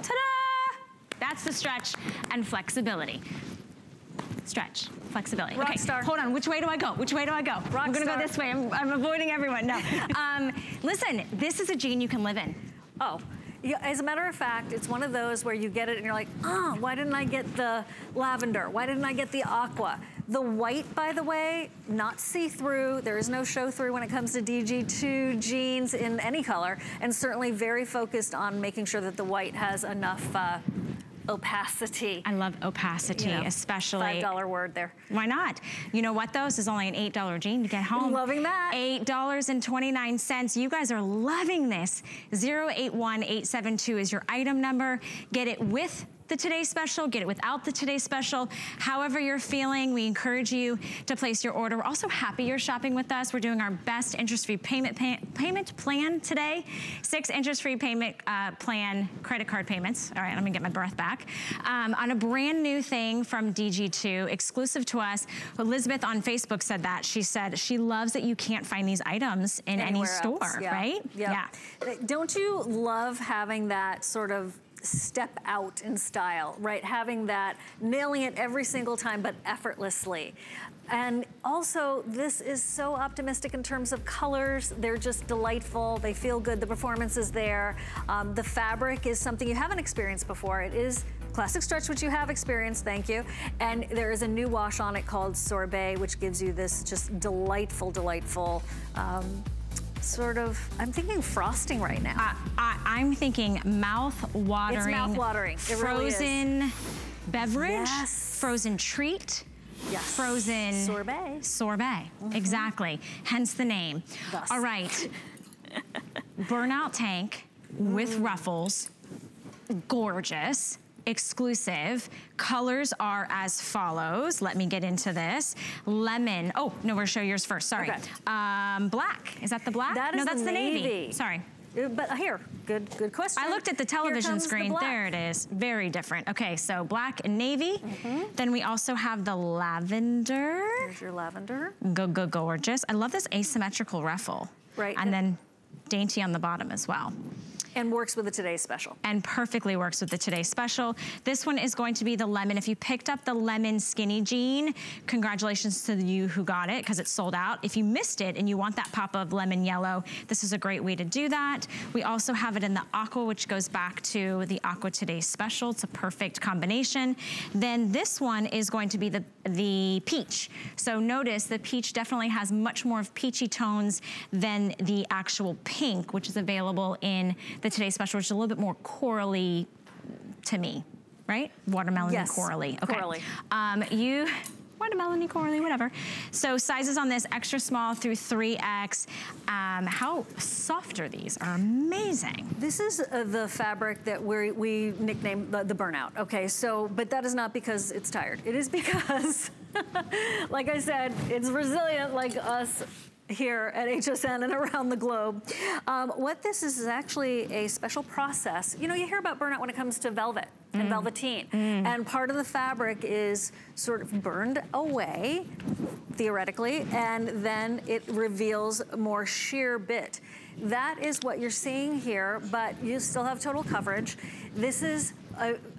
Ta-da! That's the stretch and flexibility. Stretch flexibility. Rock okay, star. hold on. Which way do I go? Which way do I go? Rock I'm gonna star. go this way. I'm, I'm avoiding everyone. No. um, listen, this is a jean you can live in. Oh. As a matter of fact, it's one of those where you get it and you're like, oh, why didn't I get the lavender? Why didn't I get the aqua? The white, by the way, not see-through. There is no show-through when it comes to DG2 jeans in any color, and certainly very focused on making sure that the white has enough uh, opacity. I love opacity, you know, especially. $5 word there. Why not? You know what though? This is only an $8 jean to get home. Loving that. $8.29. You guys are loving this. 081872 is your item number. Get it with the Today Special, get it without the Today Special. However you're feeling, we encourage you to place your order. We're also happy you're shopping with us. We're doing our best interest-free payment pay payment plan today. Six interest-free payment uh, plan credit card payments. All right, let me get my breath back. Um, on a brand new thing from DG2, exclusive to us. Elizabeth on Facebook said that. She said she loves that you can't find these items in Anywhere any store, else. yeah. right? Yep. Yeah. Don't you love having that sort of step out in style, right? Having that, nailing it every single time, but effortlessly. And also, this is so optimistic in terms of colors. They're just delightful. They feel good. The performance is there. Um, the fabric is something you haven't experienced before. It is classic stretch, which you have experienced, thank you. And there is a new wash on it called Sorbet, which gives you this just delightful, delightful, um, sort of, I'm thinking frosting right now. I, am thinking mouth-watering. It's mouth-watering. Frozen really beverage. Yes. Frozen treat. Yes. Frozen. Sorbet. Sorbet, mm -hmm. exactly. Hence the name. Thus. All right. Burnout tank with mm. ruffles. Gorgeous exclusive. Colors are as follows. Let me get into this. Lemon. Oh, no, we're show yours first. Sorry. Okay. Um, black. Is that the black? That is no, that's the navy. navy. Sorry. Uh, but here, good, good question. I looked at the television screen. The there it is. Very different. Okay, so black and navy. Mm -hmm. Then we also have the lavender. There's your lavender. Go, go, gorgeous. I love this asymmetrical ruffle. Right. And then dainty on the bottom as well. And works with the Today Special. And perfectly works with the Today Special. This one is going to be the lemon. If you picked up the lemon skinny jean, congratulations to you who got it because it's sold out. If you missed it and you want that pop of lemon yellow, this is a great way to do that. We also have it in the aqua, which goes back to the aqua Today Special. It's a perfect combination. Then this one is going to be the, the peach. So notice the peach definitely has much more of peachy tones than the actual pink, which is available in the Today Special, which is a little bit more corally to me, right? Watermelon yes. corally. Okay. Corally. Um, you watermelon corally, whatever. So sizes on this, extra small through 3X. Um, how soft are these? Are amazing. This is uh, the fabric that we we nicknamed the, the, burnout. Okay, so, but that is not because it's tired. It is because, like I said, it's resilient like us here at HSN and around the globe. Um, what this is is actually a special process. You know, you hear about burnout when it comes to velvet and mm. velveteen. Mm. And part of the fabric is sort of burned away, theoretically, and then it reveals more sheer bit. That is what you're seeing here, but you still have total coverage. This is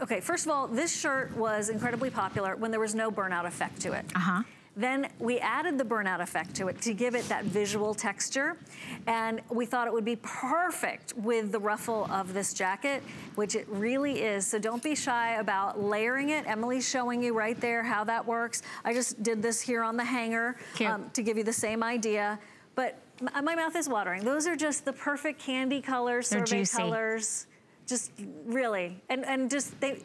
okay, first of all, this shirt was incredibly popular when there was no burnout effect to it. Uh-huh. Then we added the burnout effect to it to give it that visual texture. And we thought it would be perfect with the ruffle of this jacket, which it really is. So don't be shy about layering it. Emily's showing you right there how that works. I just did this here on the hanger um, to give you the same idea. But my mouth is watering. Those are just the perfect candy colors, sorbet colors. Just really, and, and just, they,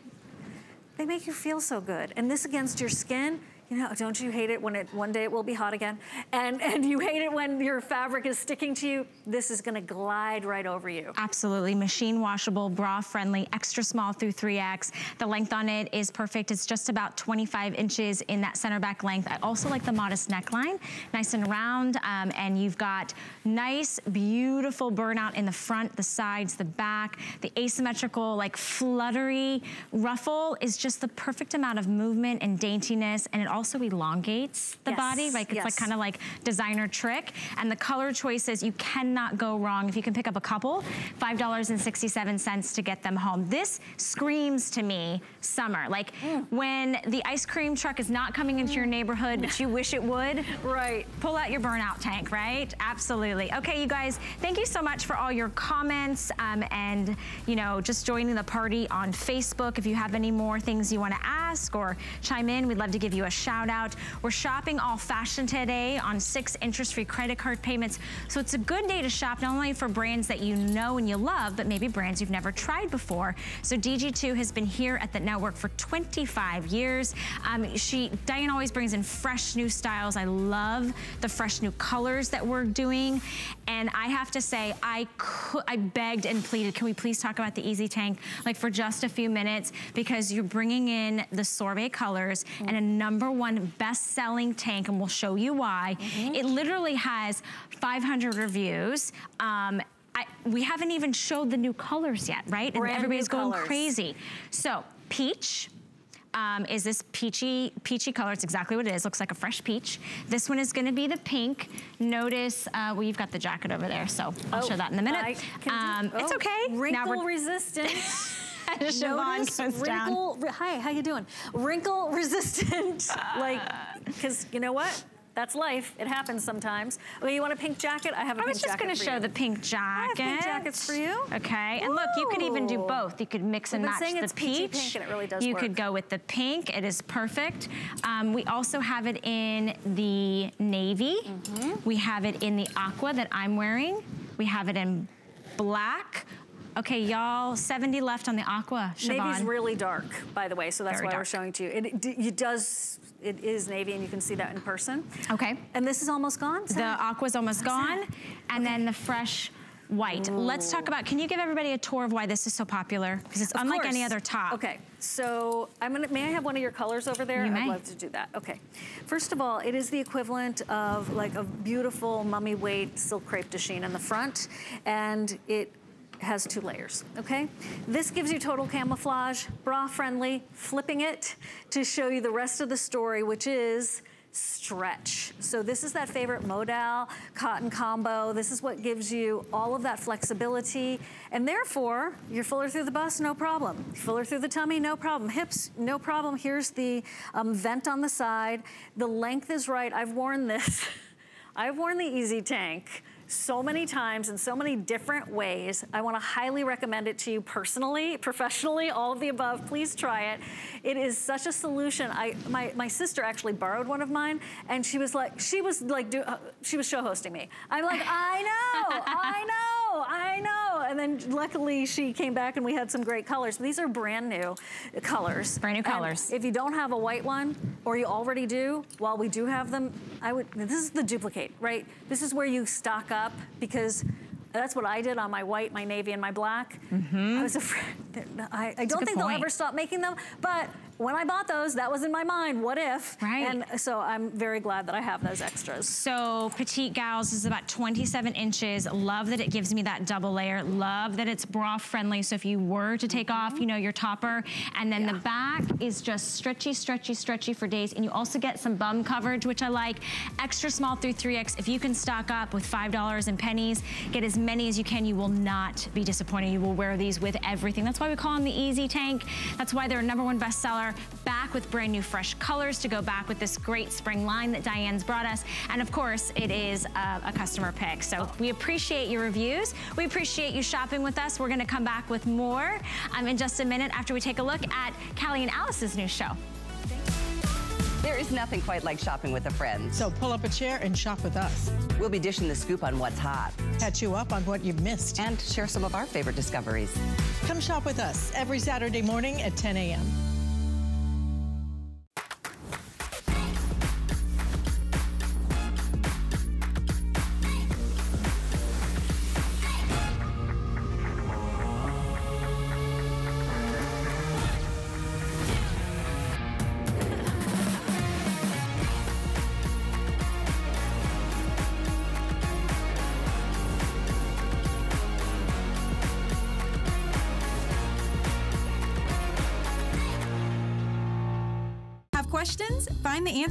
they make you feel so good. And this against your skin, you know, don't you hate it when it one day it will be hot again? And and you hate it when your fabric is sticking to you? This is gonna glide right over you. Absolutely, machine washable, bra friendly, extra small through 3X. The length on it is perfect. It's just about 25 inches in that center back length. I also like the modest neckline, nice and round. Um, and you've got nice, beautiful burnout in the front, the sides, the back. The asymmetrical, like fluttery ruffle is just the perfect amount of movement and daintiness. And it also elongates the yes. body. Like it's yes. like kind of like designer trick. And the color choices, you cannot go wrong. If you can pick up a couple, $5.67 to get them home. This screams to me summer. Like mm. when the ice cream truck is not coming into your neighborhood, but you wish it would. Right. Pull out your burnout tank, right? Absolutely. Okay, you guys, thank you so much for all your comments um, and, you know, just joining the party on Facebook. If you have any more things you want to ask or chime in, we'd love to give you a shout out. We're shopping all fashion today on six interest-free credit card payments. So it's a good day to shop not only for brands that you know and you love, but maybe brands you've never tried before. So DG2 has been here at the network for 25 years. Um, she, Diane always brings in fresh new styles. I love the fresh new colors that we're doing. And I have to say, I could, I begged and pleaded, can we please talk about the Easy Tank like for just a few minutes because you're bringing in the sorbet colors mm -hmm. and a number one best-selling tank, and we'll show you why. Mm -hmm. It literally has 500 reviews. Um, I, we haven't even showed the new colors yet, right? Brand and everybody's going crazy. So, peach, um, is this peachy, peachy color. It's exactly what it is. Looks like a fresh peach. This one is gonna be the pink. Notice, uh, well, you've got the jacket over there, so I'll oh, show that in a minute. Um, oh, it's okay. Wrinkle resistant. Goes wrinkle, down. Hi, how you doing? Wrinkle resistant, like, because you know what? That's life. It happens sometimes. Okay, you want a pink jacket? I have a I pink jacket I was just going to show you. the pink jacket. I have pink jackets for you. Okay, and look, you could even do both. You could mix and match the peach. pink and it really does You work. could go with the pink. It is perfect. Um, we also have it in the navy. Mm-hmm. We have it in the aqua that I'm wearing. We have it in black. Okay, y'all, 70 left on the aqua, Siobhan. Navy's really dark, by the way, so that's Very why we're dark. showing to you. It, it, does, it is navy, and you can see that in person. Okay. And this is almost gone? The Sarah? aqua's almost gone. And then the fresh white. Let's talk about, can you give everybody a tour of why this is so popular? Because it's Of unlike any other top. Okay, so I'm gonna, may I have one of your colors over there? You may. I'd love to do that. Okay. First of all, it is the equivalent of like a beautiful mummy weight silk crepe de chine in the front, and it has two layers, okay? This gives you total camouflage, bra friendly, flipping it to show you the rest of the story, which is stretch. So this is that favorite modal cotton combo. This is what gives you all of that flexibility. And therefore, you're fuller through the bust, no problem. Fuller through the tummy, no problem. Hips, no problem. Here's the um, vent on the side. The length is right. I've worn this. I've worn the Easy Tank so many times in so many different ways. I wanna highly recommend it to you personally, professionally, all of the above. Please try it. It is such a solution. I, my, my sister actually borrowed one of mine and she was like, she was like, do, uh, she was show hosting me. I'm like, I know, I know, I know. And then luckily she came back and we had some great colors. These are brand new colors. Brand new And colors. if you don't have a white one, or you already do, while we do have them, I would, this is the duplicate, right? This is where you stock up because that's what I did on my white, my navy, and my black. I was afraid, I, I don't think they'll ever stop making them, but when I bought those, that was in my mind, what if? Right. And so I'm very glad that I have those extras. So petite gals is about 27 inches. Love that it gives me that double layer. Love that it's bra friendly. So if you were to take mm-hmm. off, you know, your topper, and then the back is just stretchy, stretchy, stretchy for days. And you also get some bum coverage, which I like. Extra small through 3X. If you can stock up with $5 and pennies, get as many as you can. You will not be disappointed. You will wear these with everything. That's why we call them the Easy Tank. That's why they're a number one bestseller. Back with brand new fresh colors to go back with this great spring line that Diane's brought us. And of course, it is a, a customer pick. So we appreciate your reviews. We appreciate you shopping with us. We're gonna come back with more um, in just a minute after we take a look at Callie and Alice's new show. There is nothing quite like shopping with a friend. So pull up a chair and shop with us. We'll be dishing the scoop on what's hot Catch you up on what you've missed. and share some of our favorite discoveries. Come shop with us every Saturday morning at 10 a.m.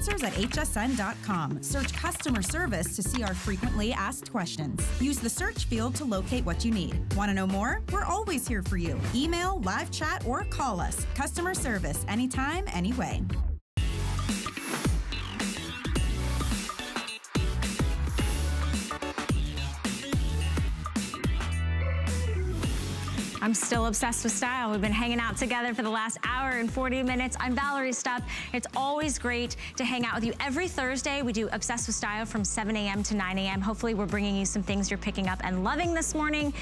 answers at hsn.com. Search customer service to see our frequently asked questions. Use the search field to locate what you need. Want to know more? We're always here for you. Email, live chat, or call us. Customer service anytime, anyway. I'm still obsessed with style. We've been hanging out together for the last hour and 40 minutes. I'm Valerie Stup. It's always great to hang out with you. Every Thursday, we do Obsessed with Style from 7 a.m. to 9 a.m. Hopefully, we're bringing you some things you're picking up and loving this morning.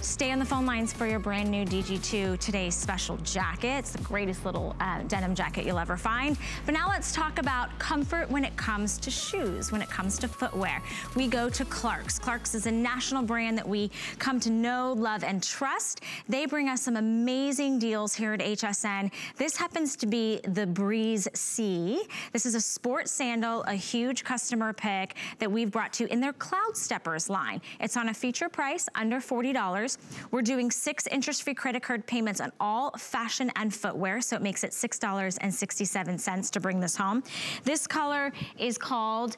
Stay on the phone lines for your brand new DG2 today's special jacket. It's the greatest little uh, denim jacket you'll ever find. But now let's talk about comfort when it comes to shoes, when it comes to footwear. We go to Clarks. Clarks is a national brand that we come to know, love, and trust. They bring us some amazing deals here at HSN. This happens to be the Breeze Sea. This is a sports sandal, a huge customer pick that we've brought to in their Cloud Steppers line. It's on a feature price under $40. We're doing six interest-free credit card payments on all fashion and footwear, so it makes it $6.67 to bring this home. This color is called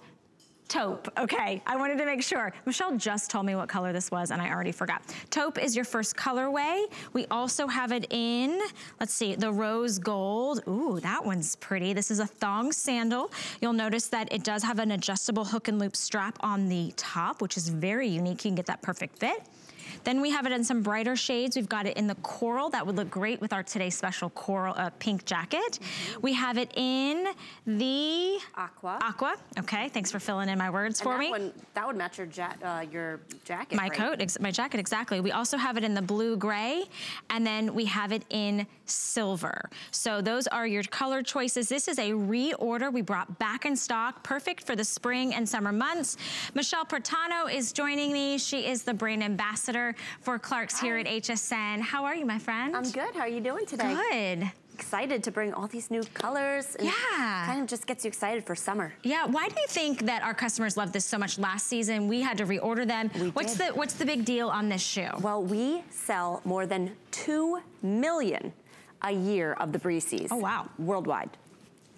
taupe, okay. I wanted to make sure. Michelle just told me what color this was and I already forgot. Taupe is your first colorway. We also have it in, let's see, the rose gold. Ooh, that one's pretty. This is a thong sandal. You'll notice that it does have an adjustable hook and loop strap on the top, which is very unique. You can get that perfect fit. Then we have it in some brighter shades. We've got it in the coral. That would look great with our today's special coral uh, pink jacket. Mm -hmm. We have it in the... Aqua. Aqua. Okay, thanks for filling in my words and for that me. One, that would match your, ja uh, your jacket, My right? coat, my jacket, exactly. We also have it in the blue gray, and then we have it in silver. So those are your color choices. This is a reorder we brought back in stock, perfect for the spring and summer months. Michelle Protano is joining me. She is the brand ambassador for Clarks Hi. here at HSN. How are you, my friend? I'm good. How are you doing today? Good excited to bring all these new colors. And yeah. kind of just gets you excited for summer. Yeah, why do you think that our customers love this so much? Last season, we had to reorder them. We what's did. the What's the big deal on this shoe? Well, we sell more than 2 million a year of the Breezes. Oh, wow. Worldwide.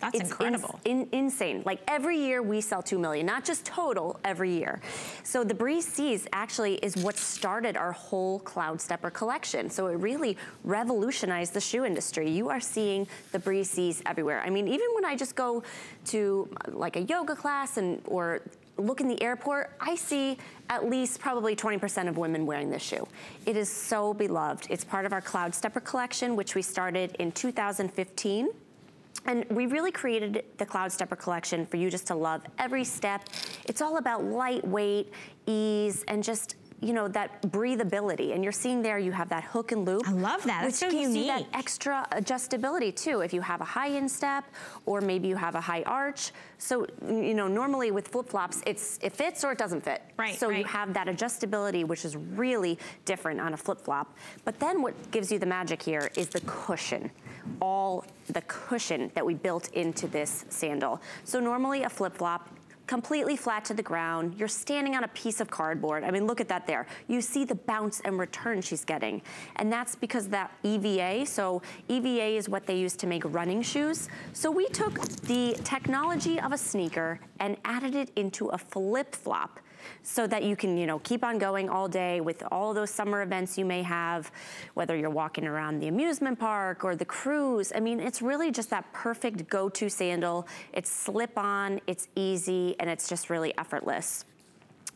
That's it's incredible. In, insane. Like every year we sell 2 million, not just total, every year. So the Breeze Seas actually is what started our whole Cloud Stepper collection. So it really revolutionized the shoe industry. You are seeing the Breeze Seas everywhere. I mean, even when I just go to like a yoga class and or look in the airport, I see at least probably 20% of women wearing this shoe. It is so beloved. It's part of our Cloud Stepper collection, which we started in 2015. And we really created the Cloud Stepper collection for you just to love every step. It's all about lightweight, ease, and just you know, that breathability. And you're seeing there you have that hook and loop. I love that. It's so gives unique. you that extra adjustability too. If you have a high instep or maybe you have a high arch. So, you know, normally with flip-flops, it's it fits or it doesn't fit. Right, So right. you have that adjustability, which is really different on a flip-flop. But then what gives you the magic here is the cushion. All the cushion that we built into this sandal. So normally a flip-flop completely flat to the ground. You're standing on a piece of cardboard. I mean, look at that there. You see the bounce and return she's getting. And that's because that EVA, so EVA is what they use to make running shoes. So we took the technology of a sneaker and added it into a flip-flop so that you can, you know, keep on going all day with all those summer events you may have, whether you're walking around the amusement park or the cruise. I mean, it's really just that perfect go-to sandal. It's slip-on, it's easy, and it's just really effortless.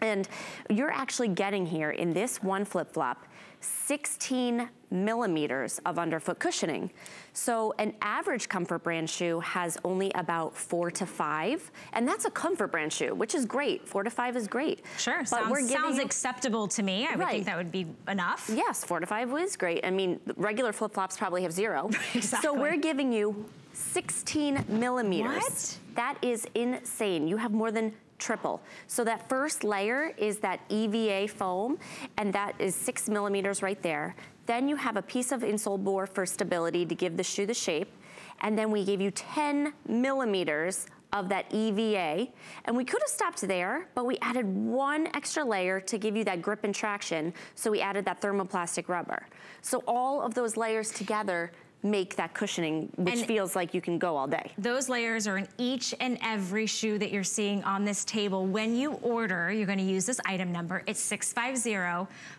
And you're actually getting here in this one flip-flop 16 millimeters of underfoot cushioning. So an average comfort brand shoe has only about four to five, and that's a comfort brand shoe, which is great. Four to five is great. Sure, but sounds, sounds acceptable to me. I would think that would be enough. Yes, four to five is great. I mean, regular flip-flops probably have zero. Exactly. So we're giving you 16 millimeters. What? That is insane. You have more than triple. So that first layer is that EVA foam, and that is six millimeters right there. Then you have a piece of insole bore for stability to give the shoe the shape. And then we gave you 10 millimeters of that EVA. And we could have stopped there, but we added one extra layer to give you that grip and traction. So we added that thermoplastic rubber. So all of those layers together make that cushioning, which And- feels like you can go all day. Those layers are in each and every shoe that you're seeing on this table. When you order, you're gonna use this item number. It's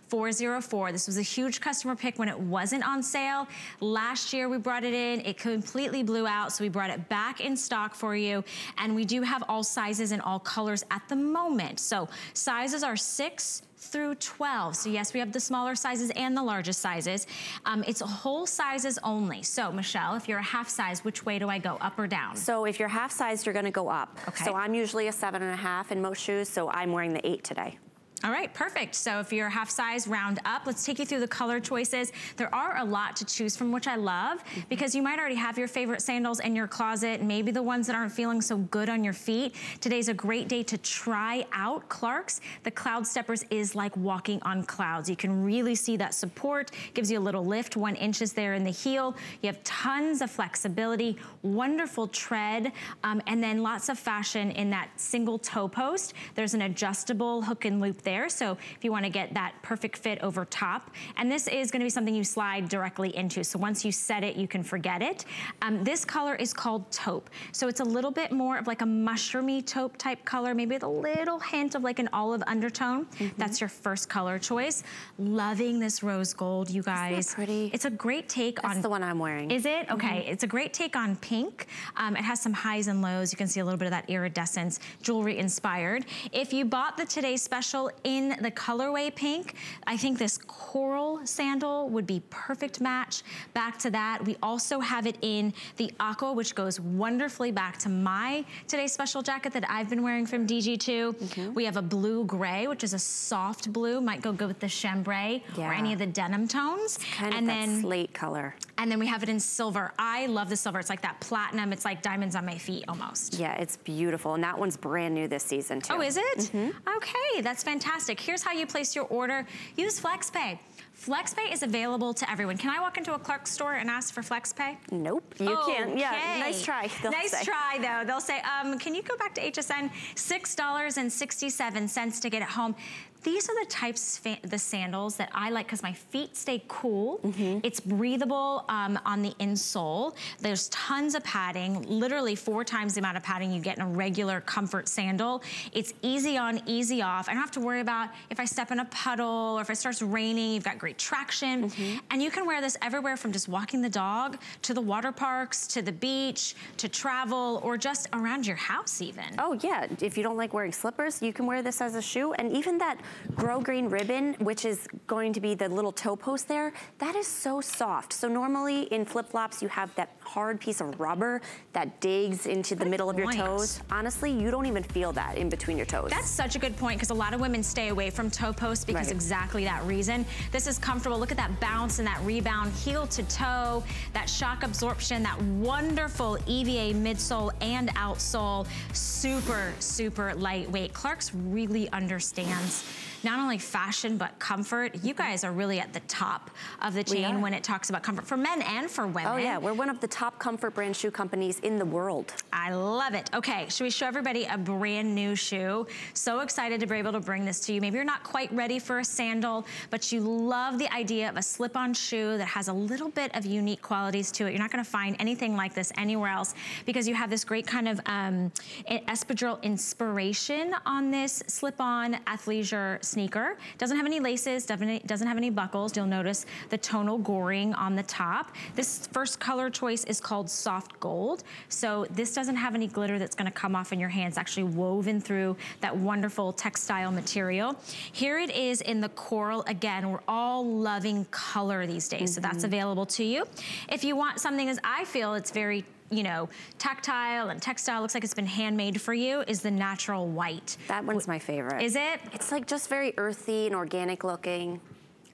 650404. This was a huge customer pick when it wasn't on sale. Last year we brought it in, it completely blew out, so we brought it back in stock for you. And we do have all sizes and all colors at the moment. So sizes are six, through 12. So yes, we have the smaller sizes and the largest sizes. Um, it's whole sizes only. So Michelle, if you're a half size, which way do I go, up or down? So if you're half size, you're gonna go up. Okay. So I'm usually a seven and a half in most shoes, so I'm wearing the eight today. All right, perfect. So if you're half size, round up. Let's take you through the color choices. There are a lot to choose from, which I love, because you might already have your favorite sandals in your closet, maybe the ones that aren't feeling so good on your feet. Today's a great day to try out Clarks. The Cloud Steppers is like walking on clouds. You can really see that support, gives you a little lift, one inches there in the heel. You have tons of flexibility, wonderful tread, um, and then lots of fashion in that single toe post. There's an adjustable hook and loop there there. So if you wanna get that perfect fit over top. And this is gonna be something you slide directly into. So once you set it, you can forget it. Um, this color is called taupe. So it's a little bit more of like a mushroomy taupe type color, maybe with a little hint of like an olive undertone. Mm -hmm. That's your first color choice. Loving this rose gold, you guys. pretty? It's a great take That's on- the one I'm wearing. Is it? Okay, mm -hmm. it's a great take on pink. Um, it has some highs and lows. You can see a little bit of that iridescence, jewelry inspired. If you bought the Today Special in the colorway pink, I think this coral sandal would be perfect match. Back to that, we also have it in the aqua, which goes wonderfully back to my Today Special jacket that I've been wearing from DG2. Mm -hmm. We have a blue gray, which is a soft blue, might go good with the chambray yeah. or any of the denim tones. Kind and of then, slate color. And then we have it in silver. I love the silver. It's like that platinum. It's like diamonds on my feet almost. Yeah, it's beautiful. And that one's brand new this season too. Oh, is it? Mm -hmm. Okay, that's fantastic. Here's how you place your order. Use FlexPay. FlexPay is available to everyone. Can I walk into a Clark store and ask for FlexPay? Nope, you okay. can't. Yeah, nice try. Nice say. try, though. They'll say, um, can you go back to HSN? $6.67 to get it home. These are the types, the sandals that I like because my feet stay cool. Mm -hmm. It's breathable um, on the insole. There's tons of padding, literally four times the amount of padding you get in a regular comfort sandal. It's easy on, easy off. I don't have to worry about if I step in a puddle or if it starts raining, you've got great traction. Mm -hmm. And you can wear this everywhere from just walking the dog to the water parks, to the beach, to travel, or just around your house even. Oh yeah, if you don't like wearing slippers, you can wear this as a shoe. And even that grosgrain ribbon, which is going to be the little toe post there, that is so soft. So normally in flip-flops, you have that hard piece of rubber that digs into the middle of your toes. Honestly, you don't even feel that in between your toes. That's such a good point because a lot of women stay away from toe posts because right. exactly that reason. This is comfortable. Look at that bounce and that rebound, heel to toe, that shock absorption, that wonderful EVA midsole and outsole. Super, super lightweight. Clarks really understands not only fashion, but comfort. You guys are really at the top of the chain when it talks about comfort for men and for women. Oh yeah, we're one of the top comfort brand shoe companies in the world. I love it. Okay, should we show everybody a brand new shoe? So excited to be able to bring this to you. Maybe you're not quite ready for a sandal, but you love the idea of a slip-on shoe that has a little bit of unique qualities to it. You're not gonna find anything like this anywhere else because you have this great kind of um, espadrille inspiration on this slip-on athleisure sneaker. Doesn't have any laces, doesn't, doesn't have any buckles. You'll notice the tonal goring on the top. This first color choice is called soft gold. So this doesn't have any glitter that's gonna come off in your hands, actually woven through that wonderful textile material. Here it is in the coral. Again, we're all loving color these days, mm -hmm. so that's mm-hmm. available to you. If you want something as I feel, it's very you know, tactile and textile, looks like it's been handmade for you, is the natural white. That one's my favorite. Is it? It's like just very earthy and organic looking.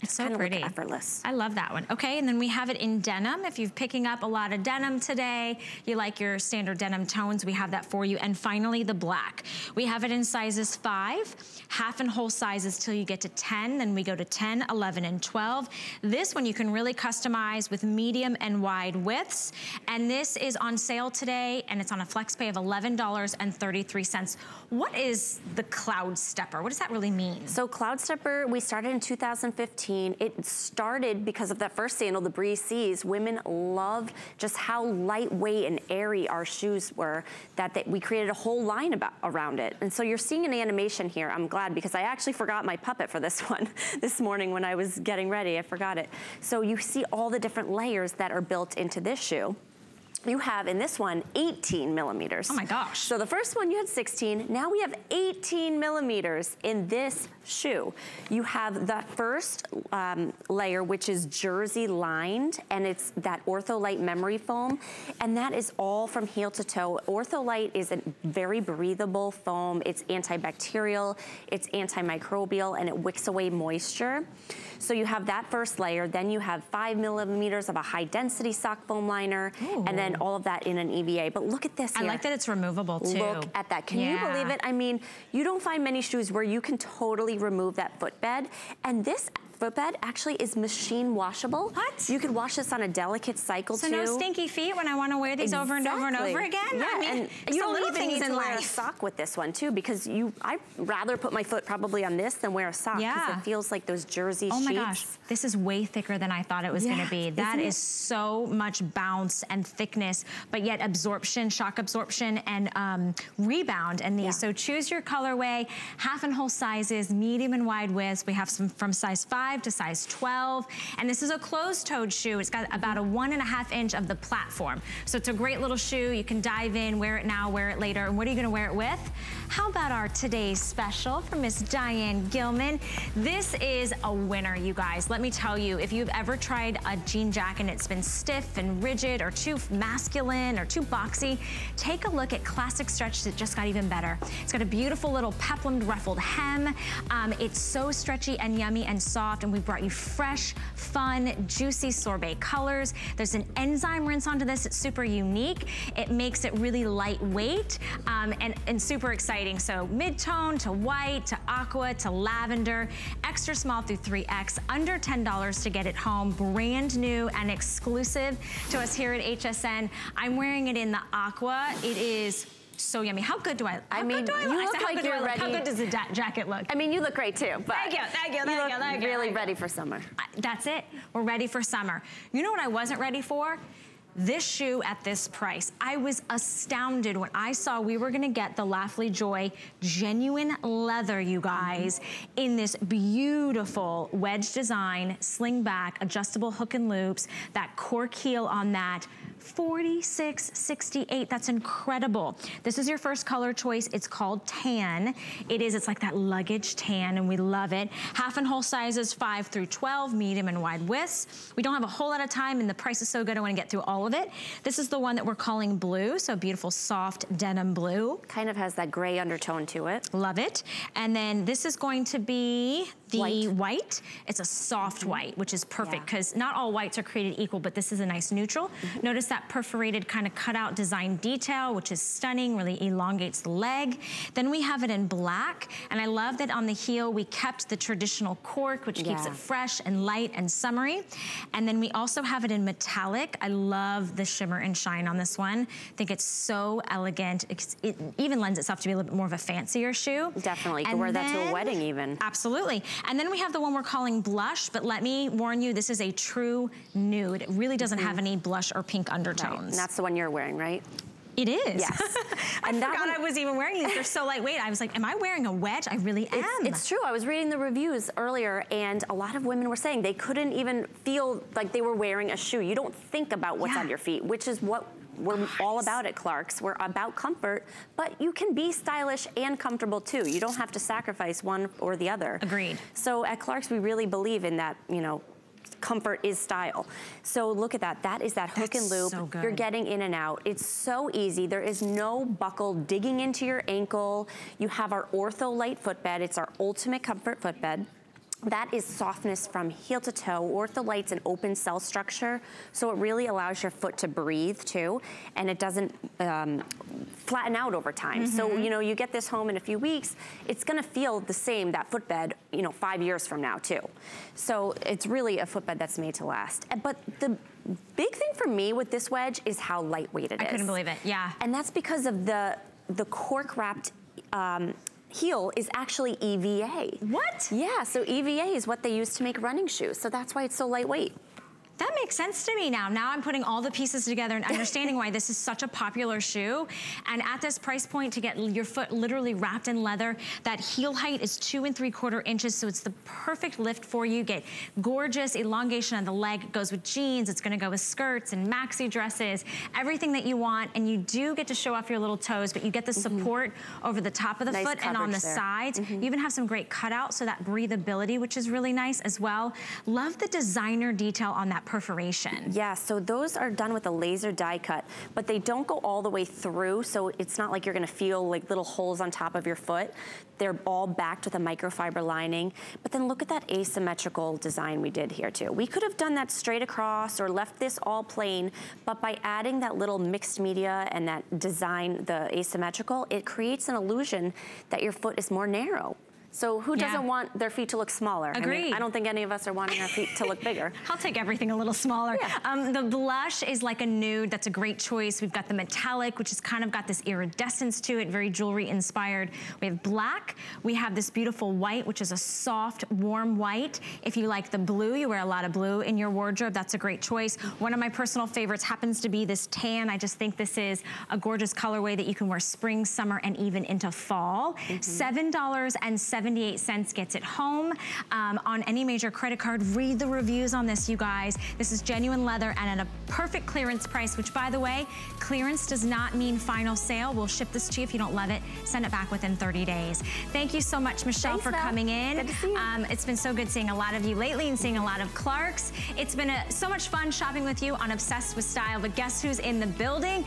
It's so pretty. effortless. I love that one. Okay, and then we have it in denim. If you're picking up a lot of denim today, you like your standard denim tones, we have that for you. And finally, the black. We have it in sizes five, half and whole sizes till you get to 10, then we go to 10, 11, and 12. This one you can really customize with medium and wide widths. And this is on sale today, and it's on a flex pay of $11.33. What is the Cloud Stepper? What does that really mean? So Cloud Stepper, we started in 2015 it started because of that first sandal, the Breeze Seas. Women loved just how lightweight and airy our shoes were that they, we created a whole line about, around it. And so you're seeing an animation here. I'm glad because I actually forgot my puppet for this one this morning when I was getting ready. I forgot it. So you see all the different layers that are built into this shoe you have in this one 18 millimeters. Oh my gosh. So the first one you had 16, now we have 18 millimeters in this shoe. You have the first um, layer, which is jersey lined, and it's that Ortholite memory foam, and that is all from heel to toe. Ortholite is a very breathable foam. It's antibacterial, it's antimicrobial, and it wicks away moisture. So you have that first layer, then you have five millimeters of a high density sock foam liner, Ooh. and then all of that in an EVA. But look at this here. I like that it's removable too. Look at that. Can yeah. you believe it? I mean, you don't find many shoes where you can totally remove that footbed. And this footbed actually is machine washable. What? You could wash this on a delicate cycle so too. no stinky feet when I want to wear these over and over and over again? Yeah, I mean, and it's you don't little even need in to wear a sock with this one too, because you, I'd rather put my foot probably on this than wear a sock, because Yeah. it feels like those jersey Oh sheets. my gosh, this is way thicker than I thought it was Yeah, gonna be. That isn't is it? so much bounce and thickness, but yet absorption, shock absorption, and um, rebound in these. Yeah. So choose your colorway, half and whole sizes, medium and wide widths. We have some from size five to size 12. And this is a closed-toed shoe. It's got about a one and a half inch of the platform. So it's a great little shoe. You can dive in, wear it now, wear it later. And what are you gonna wear it with? How about our today's special from Miss Diane Gilman? This is a winner, you guys. Let me tell you, if you've ever tried a jean jacket and it's been stiff and rigid or too masculine or too boxy, take a look at Classic Stretch that just got even better. It's got a beautiful little peplumed ruffled hem. Um, it's so stretchy and yummy and soft, and we brought you fresh, fun, juicy sorbet colors. There's an enzyme rinse onto this. It's super unique. It makes it really lightweight um, and, and super exciting. So mid-tone to white to aqua to lavender, extra small through 3X, under $10 to get it home, brand new and exclusive to us here at HSN. I'm wearing it in the aqua. It is so yummy. How good do I, I mean, do I you look? I look said, how like you're look? How good does the jacket look? I mean, you look great too, but Thank you, thank you, thank look you, thank you, really you. ready for summer. I- That's it. We're ready for summer. You know what I wasn't ready for? This shoe at this price. I was astounded when I saw we were gonna get the Lafley Joy genuine leather, you guys, in this beautiful wedge design, sling back, adjustable hook and loops, that cork heel on that. 46.68. That's incredible. This is your first color choice. It's called tan. It is, it's like that luggage tan and we love it. Half and whole sizes 5 through 12, medium and wide widths. We don't have a whole lot of time and the price is so good I want to get through all of it. This is the one that we're calling blue, so beautiful soft denim blue. Kind of has that gray undertone to it. Love it. And then this is going to be the White. white. It's a soft mm-hmm. white, which is perfect Yeah. because not all whites are created equal, but this is a nice neutral. Mm-hmm. Notice that perforated kind of cutout design detail, which is stunning, really elongates the leg. Then we have it in black, and I love that on the heel we kept the traditional cork, which keeps it fresh and light and summery. And then we also have it in metallic. I love the shimmer and shine on this one. I think it's so elegant. It's- It even lends itself to be a little bit more of a fancier shoe. Definitely. You could wear that to a wedding even. Absolutely. And then we have the one we're calling blush, but let me warn you, this is a true nude. It really doesn't have any blush or pink Mm-hmm. Right. undertones. And that's the one you're wearing, right? It is. Yes. I And forgot one- I was even wearing these. They're so lightweight. I was like, am I wearing a wedge? I really am. It's, it's true. I was reading the reviews earlier, and a lot of women were saying they couldn't even feel like they were wearing a shoe. You don't think about what's Yeah. on your feet, which is what we're all about it, Clarks. We're about comfort, but you can be stylish and comfortable too. You don't have to sacrifice one or the other. Agreed. So at Clarks, we really believe in that, you know, comfort is style. So look at that. That is that hook That's and loop. so. You're getting in and out. It's so easy. There is no buckle digging into your ankle. You have our Ortholite footbed. It's our ultimate comfort footbed. That is softness from heel to toe. Ortholite's an open cell structure, so it really allows your foot to breathe too, and it doesn't um, flatten out over time. So, Mm-hmm. you know, you get this home in a few weeks, it's gonna feel the same, that footbed, you know, five years from now too. So it's really a footbed that's made to last. But the big thing for me with this wedge is how lightweight it is. I couldn't believe it. Yeah. And that's because of the, the cork wrapped um, heel is actually EVA. What? Yeah, so EVA is what they use to make running shoes. So that's why it's so lightweight. That makes sense to me now. Now I'm putting all the pieces together and understanding why this is such a popular shoe. And at this price point, to get your foot literally wrapped in leather, that heel height is two and three quarter inches, so it's the perfect lift for you. Get gorgeous elongation on the leg. It goes with jeans. It's gonna go with skirts and maxi dresses, everything that you want. And you do get to show off your little toes, but you get the mm-hmm. support over the top of the. Nice foot and on the there. sides. Mm-hmm. You even have some great cutouts, so that breathability, which is really nice as well. Love the designer detail on that perforation. Yeah, so those are done with a laser die cut, but they don't go all the way through, so it's not like you're gonna feel like little holes on top of your foot. They're all backed with a microfiber lining. But then look at that asymmetrical design we did here too. We could have done that straight across or left this all plain, but by adding that little mixed media and that design, the asymmetrical, it creates an illusion that your foot is more narrow. So who Yeah. doesn't want their feet to look smaller? I, Agreed. mean, I don't think any of us are wanting our feet to look bigger. I'll take everything a little smaller. Yeah. Um, the blush is like a nude. That's a great choice. We've got the metallic, which has kind of got this iridescence to it, very jewelry inspired. We have black. We have this beautiful white, which is a soft, warm white. If you like the blue, you wear a lot of blue in your wardrobe, that's a great choice. One of my personal favorites happens to be this tan. I just think this is a gorgeous colorway that you can wear spring, summer, and even into fall. $7.78 gets it home um, on any major credit card. Read the reviews on this, you guys. This is genuine leather and at a perfect clearance price, which by the way, clearance does not mean final sale. We'll ship this to you if you don't love it. Send it back within 30 days. Thank you so much, Michelle, Thanks, for coming in. Good to see you. Um, it's been so good seeing a lot of you lately and seeing a lot of Clarks. It's been a, so much fun shopping with you on Obsessed with Style, but guess who's in the building?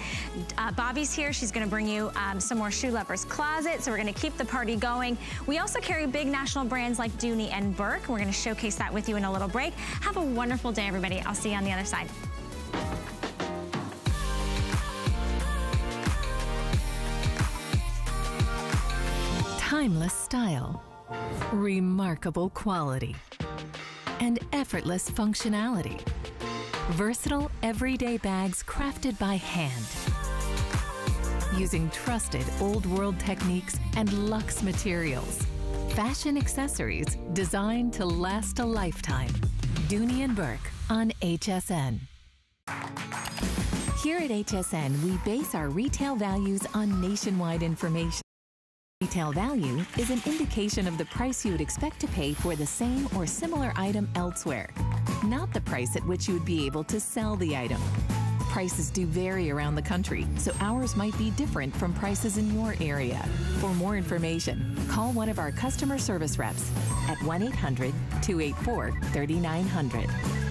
Uh, Bobby's here. She's gonna bring you um, some more Shoe Lover's Closet, so we're gonna keep the party going. We also carry big national brands like Dooney and Bourke. We're gonna showcase that with you in a little break. Have a wonderful day, everybody. I'll see you on the other side. Timeless style, remarkable quality, and effortless functionality. Versatile everyday bags crafted by hand. Using trusted old world techniques and luxe materials. Fashion accessories designed to last a lifetime. Dooney and Bourke on HSN. Here at HSN, we base our retail values on nationwide information. Retail value is an indication of the price you would expect to pay for the same or similar item elsewhere, not the price at which you would be able to sell the item. Prices do vary around the country, so ours might be different from prices in your area. For more information, call one of our customer service reps at 1 800 284 3900.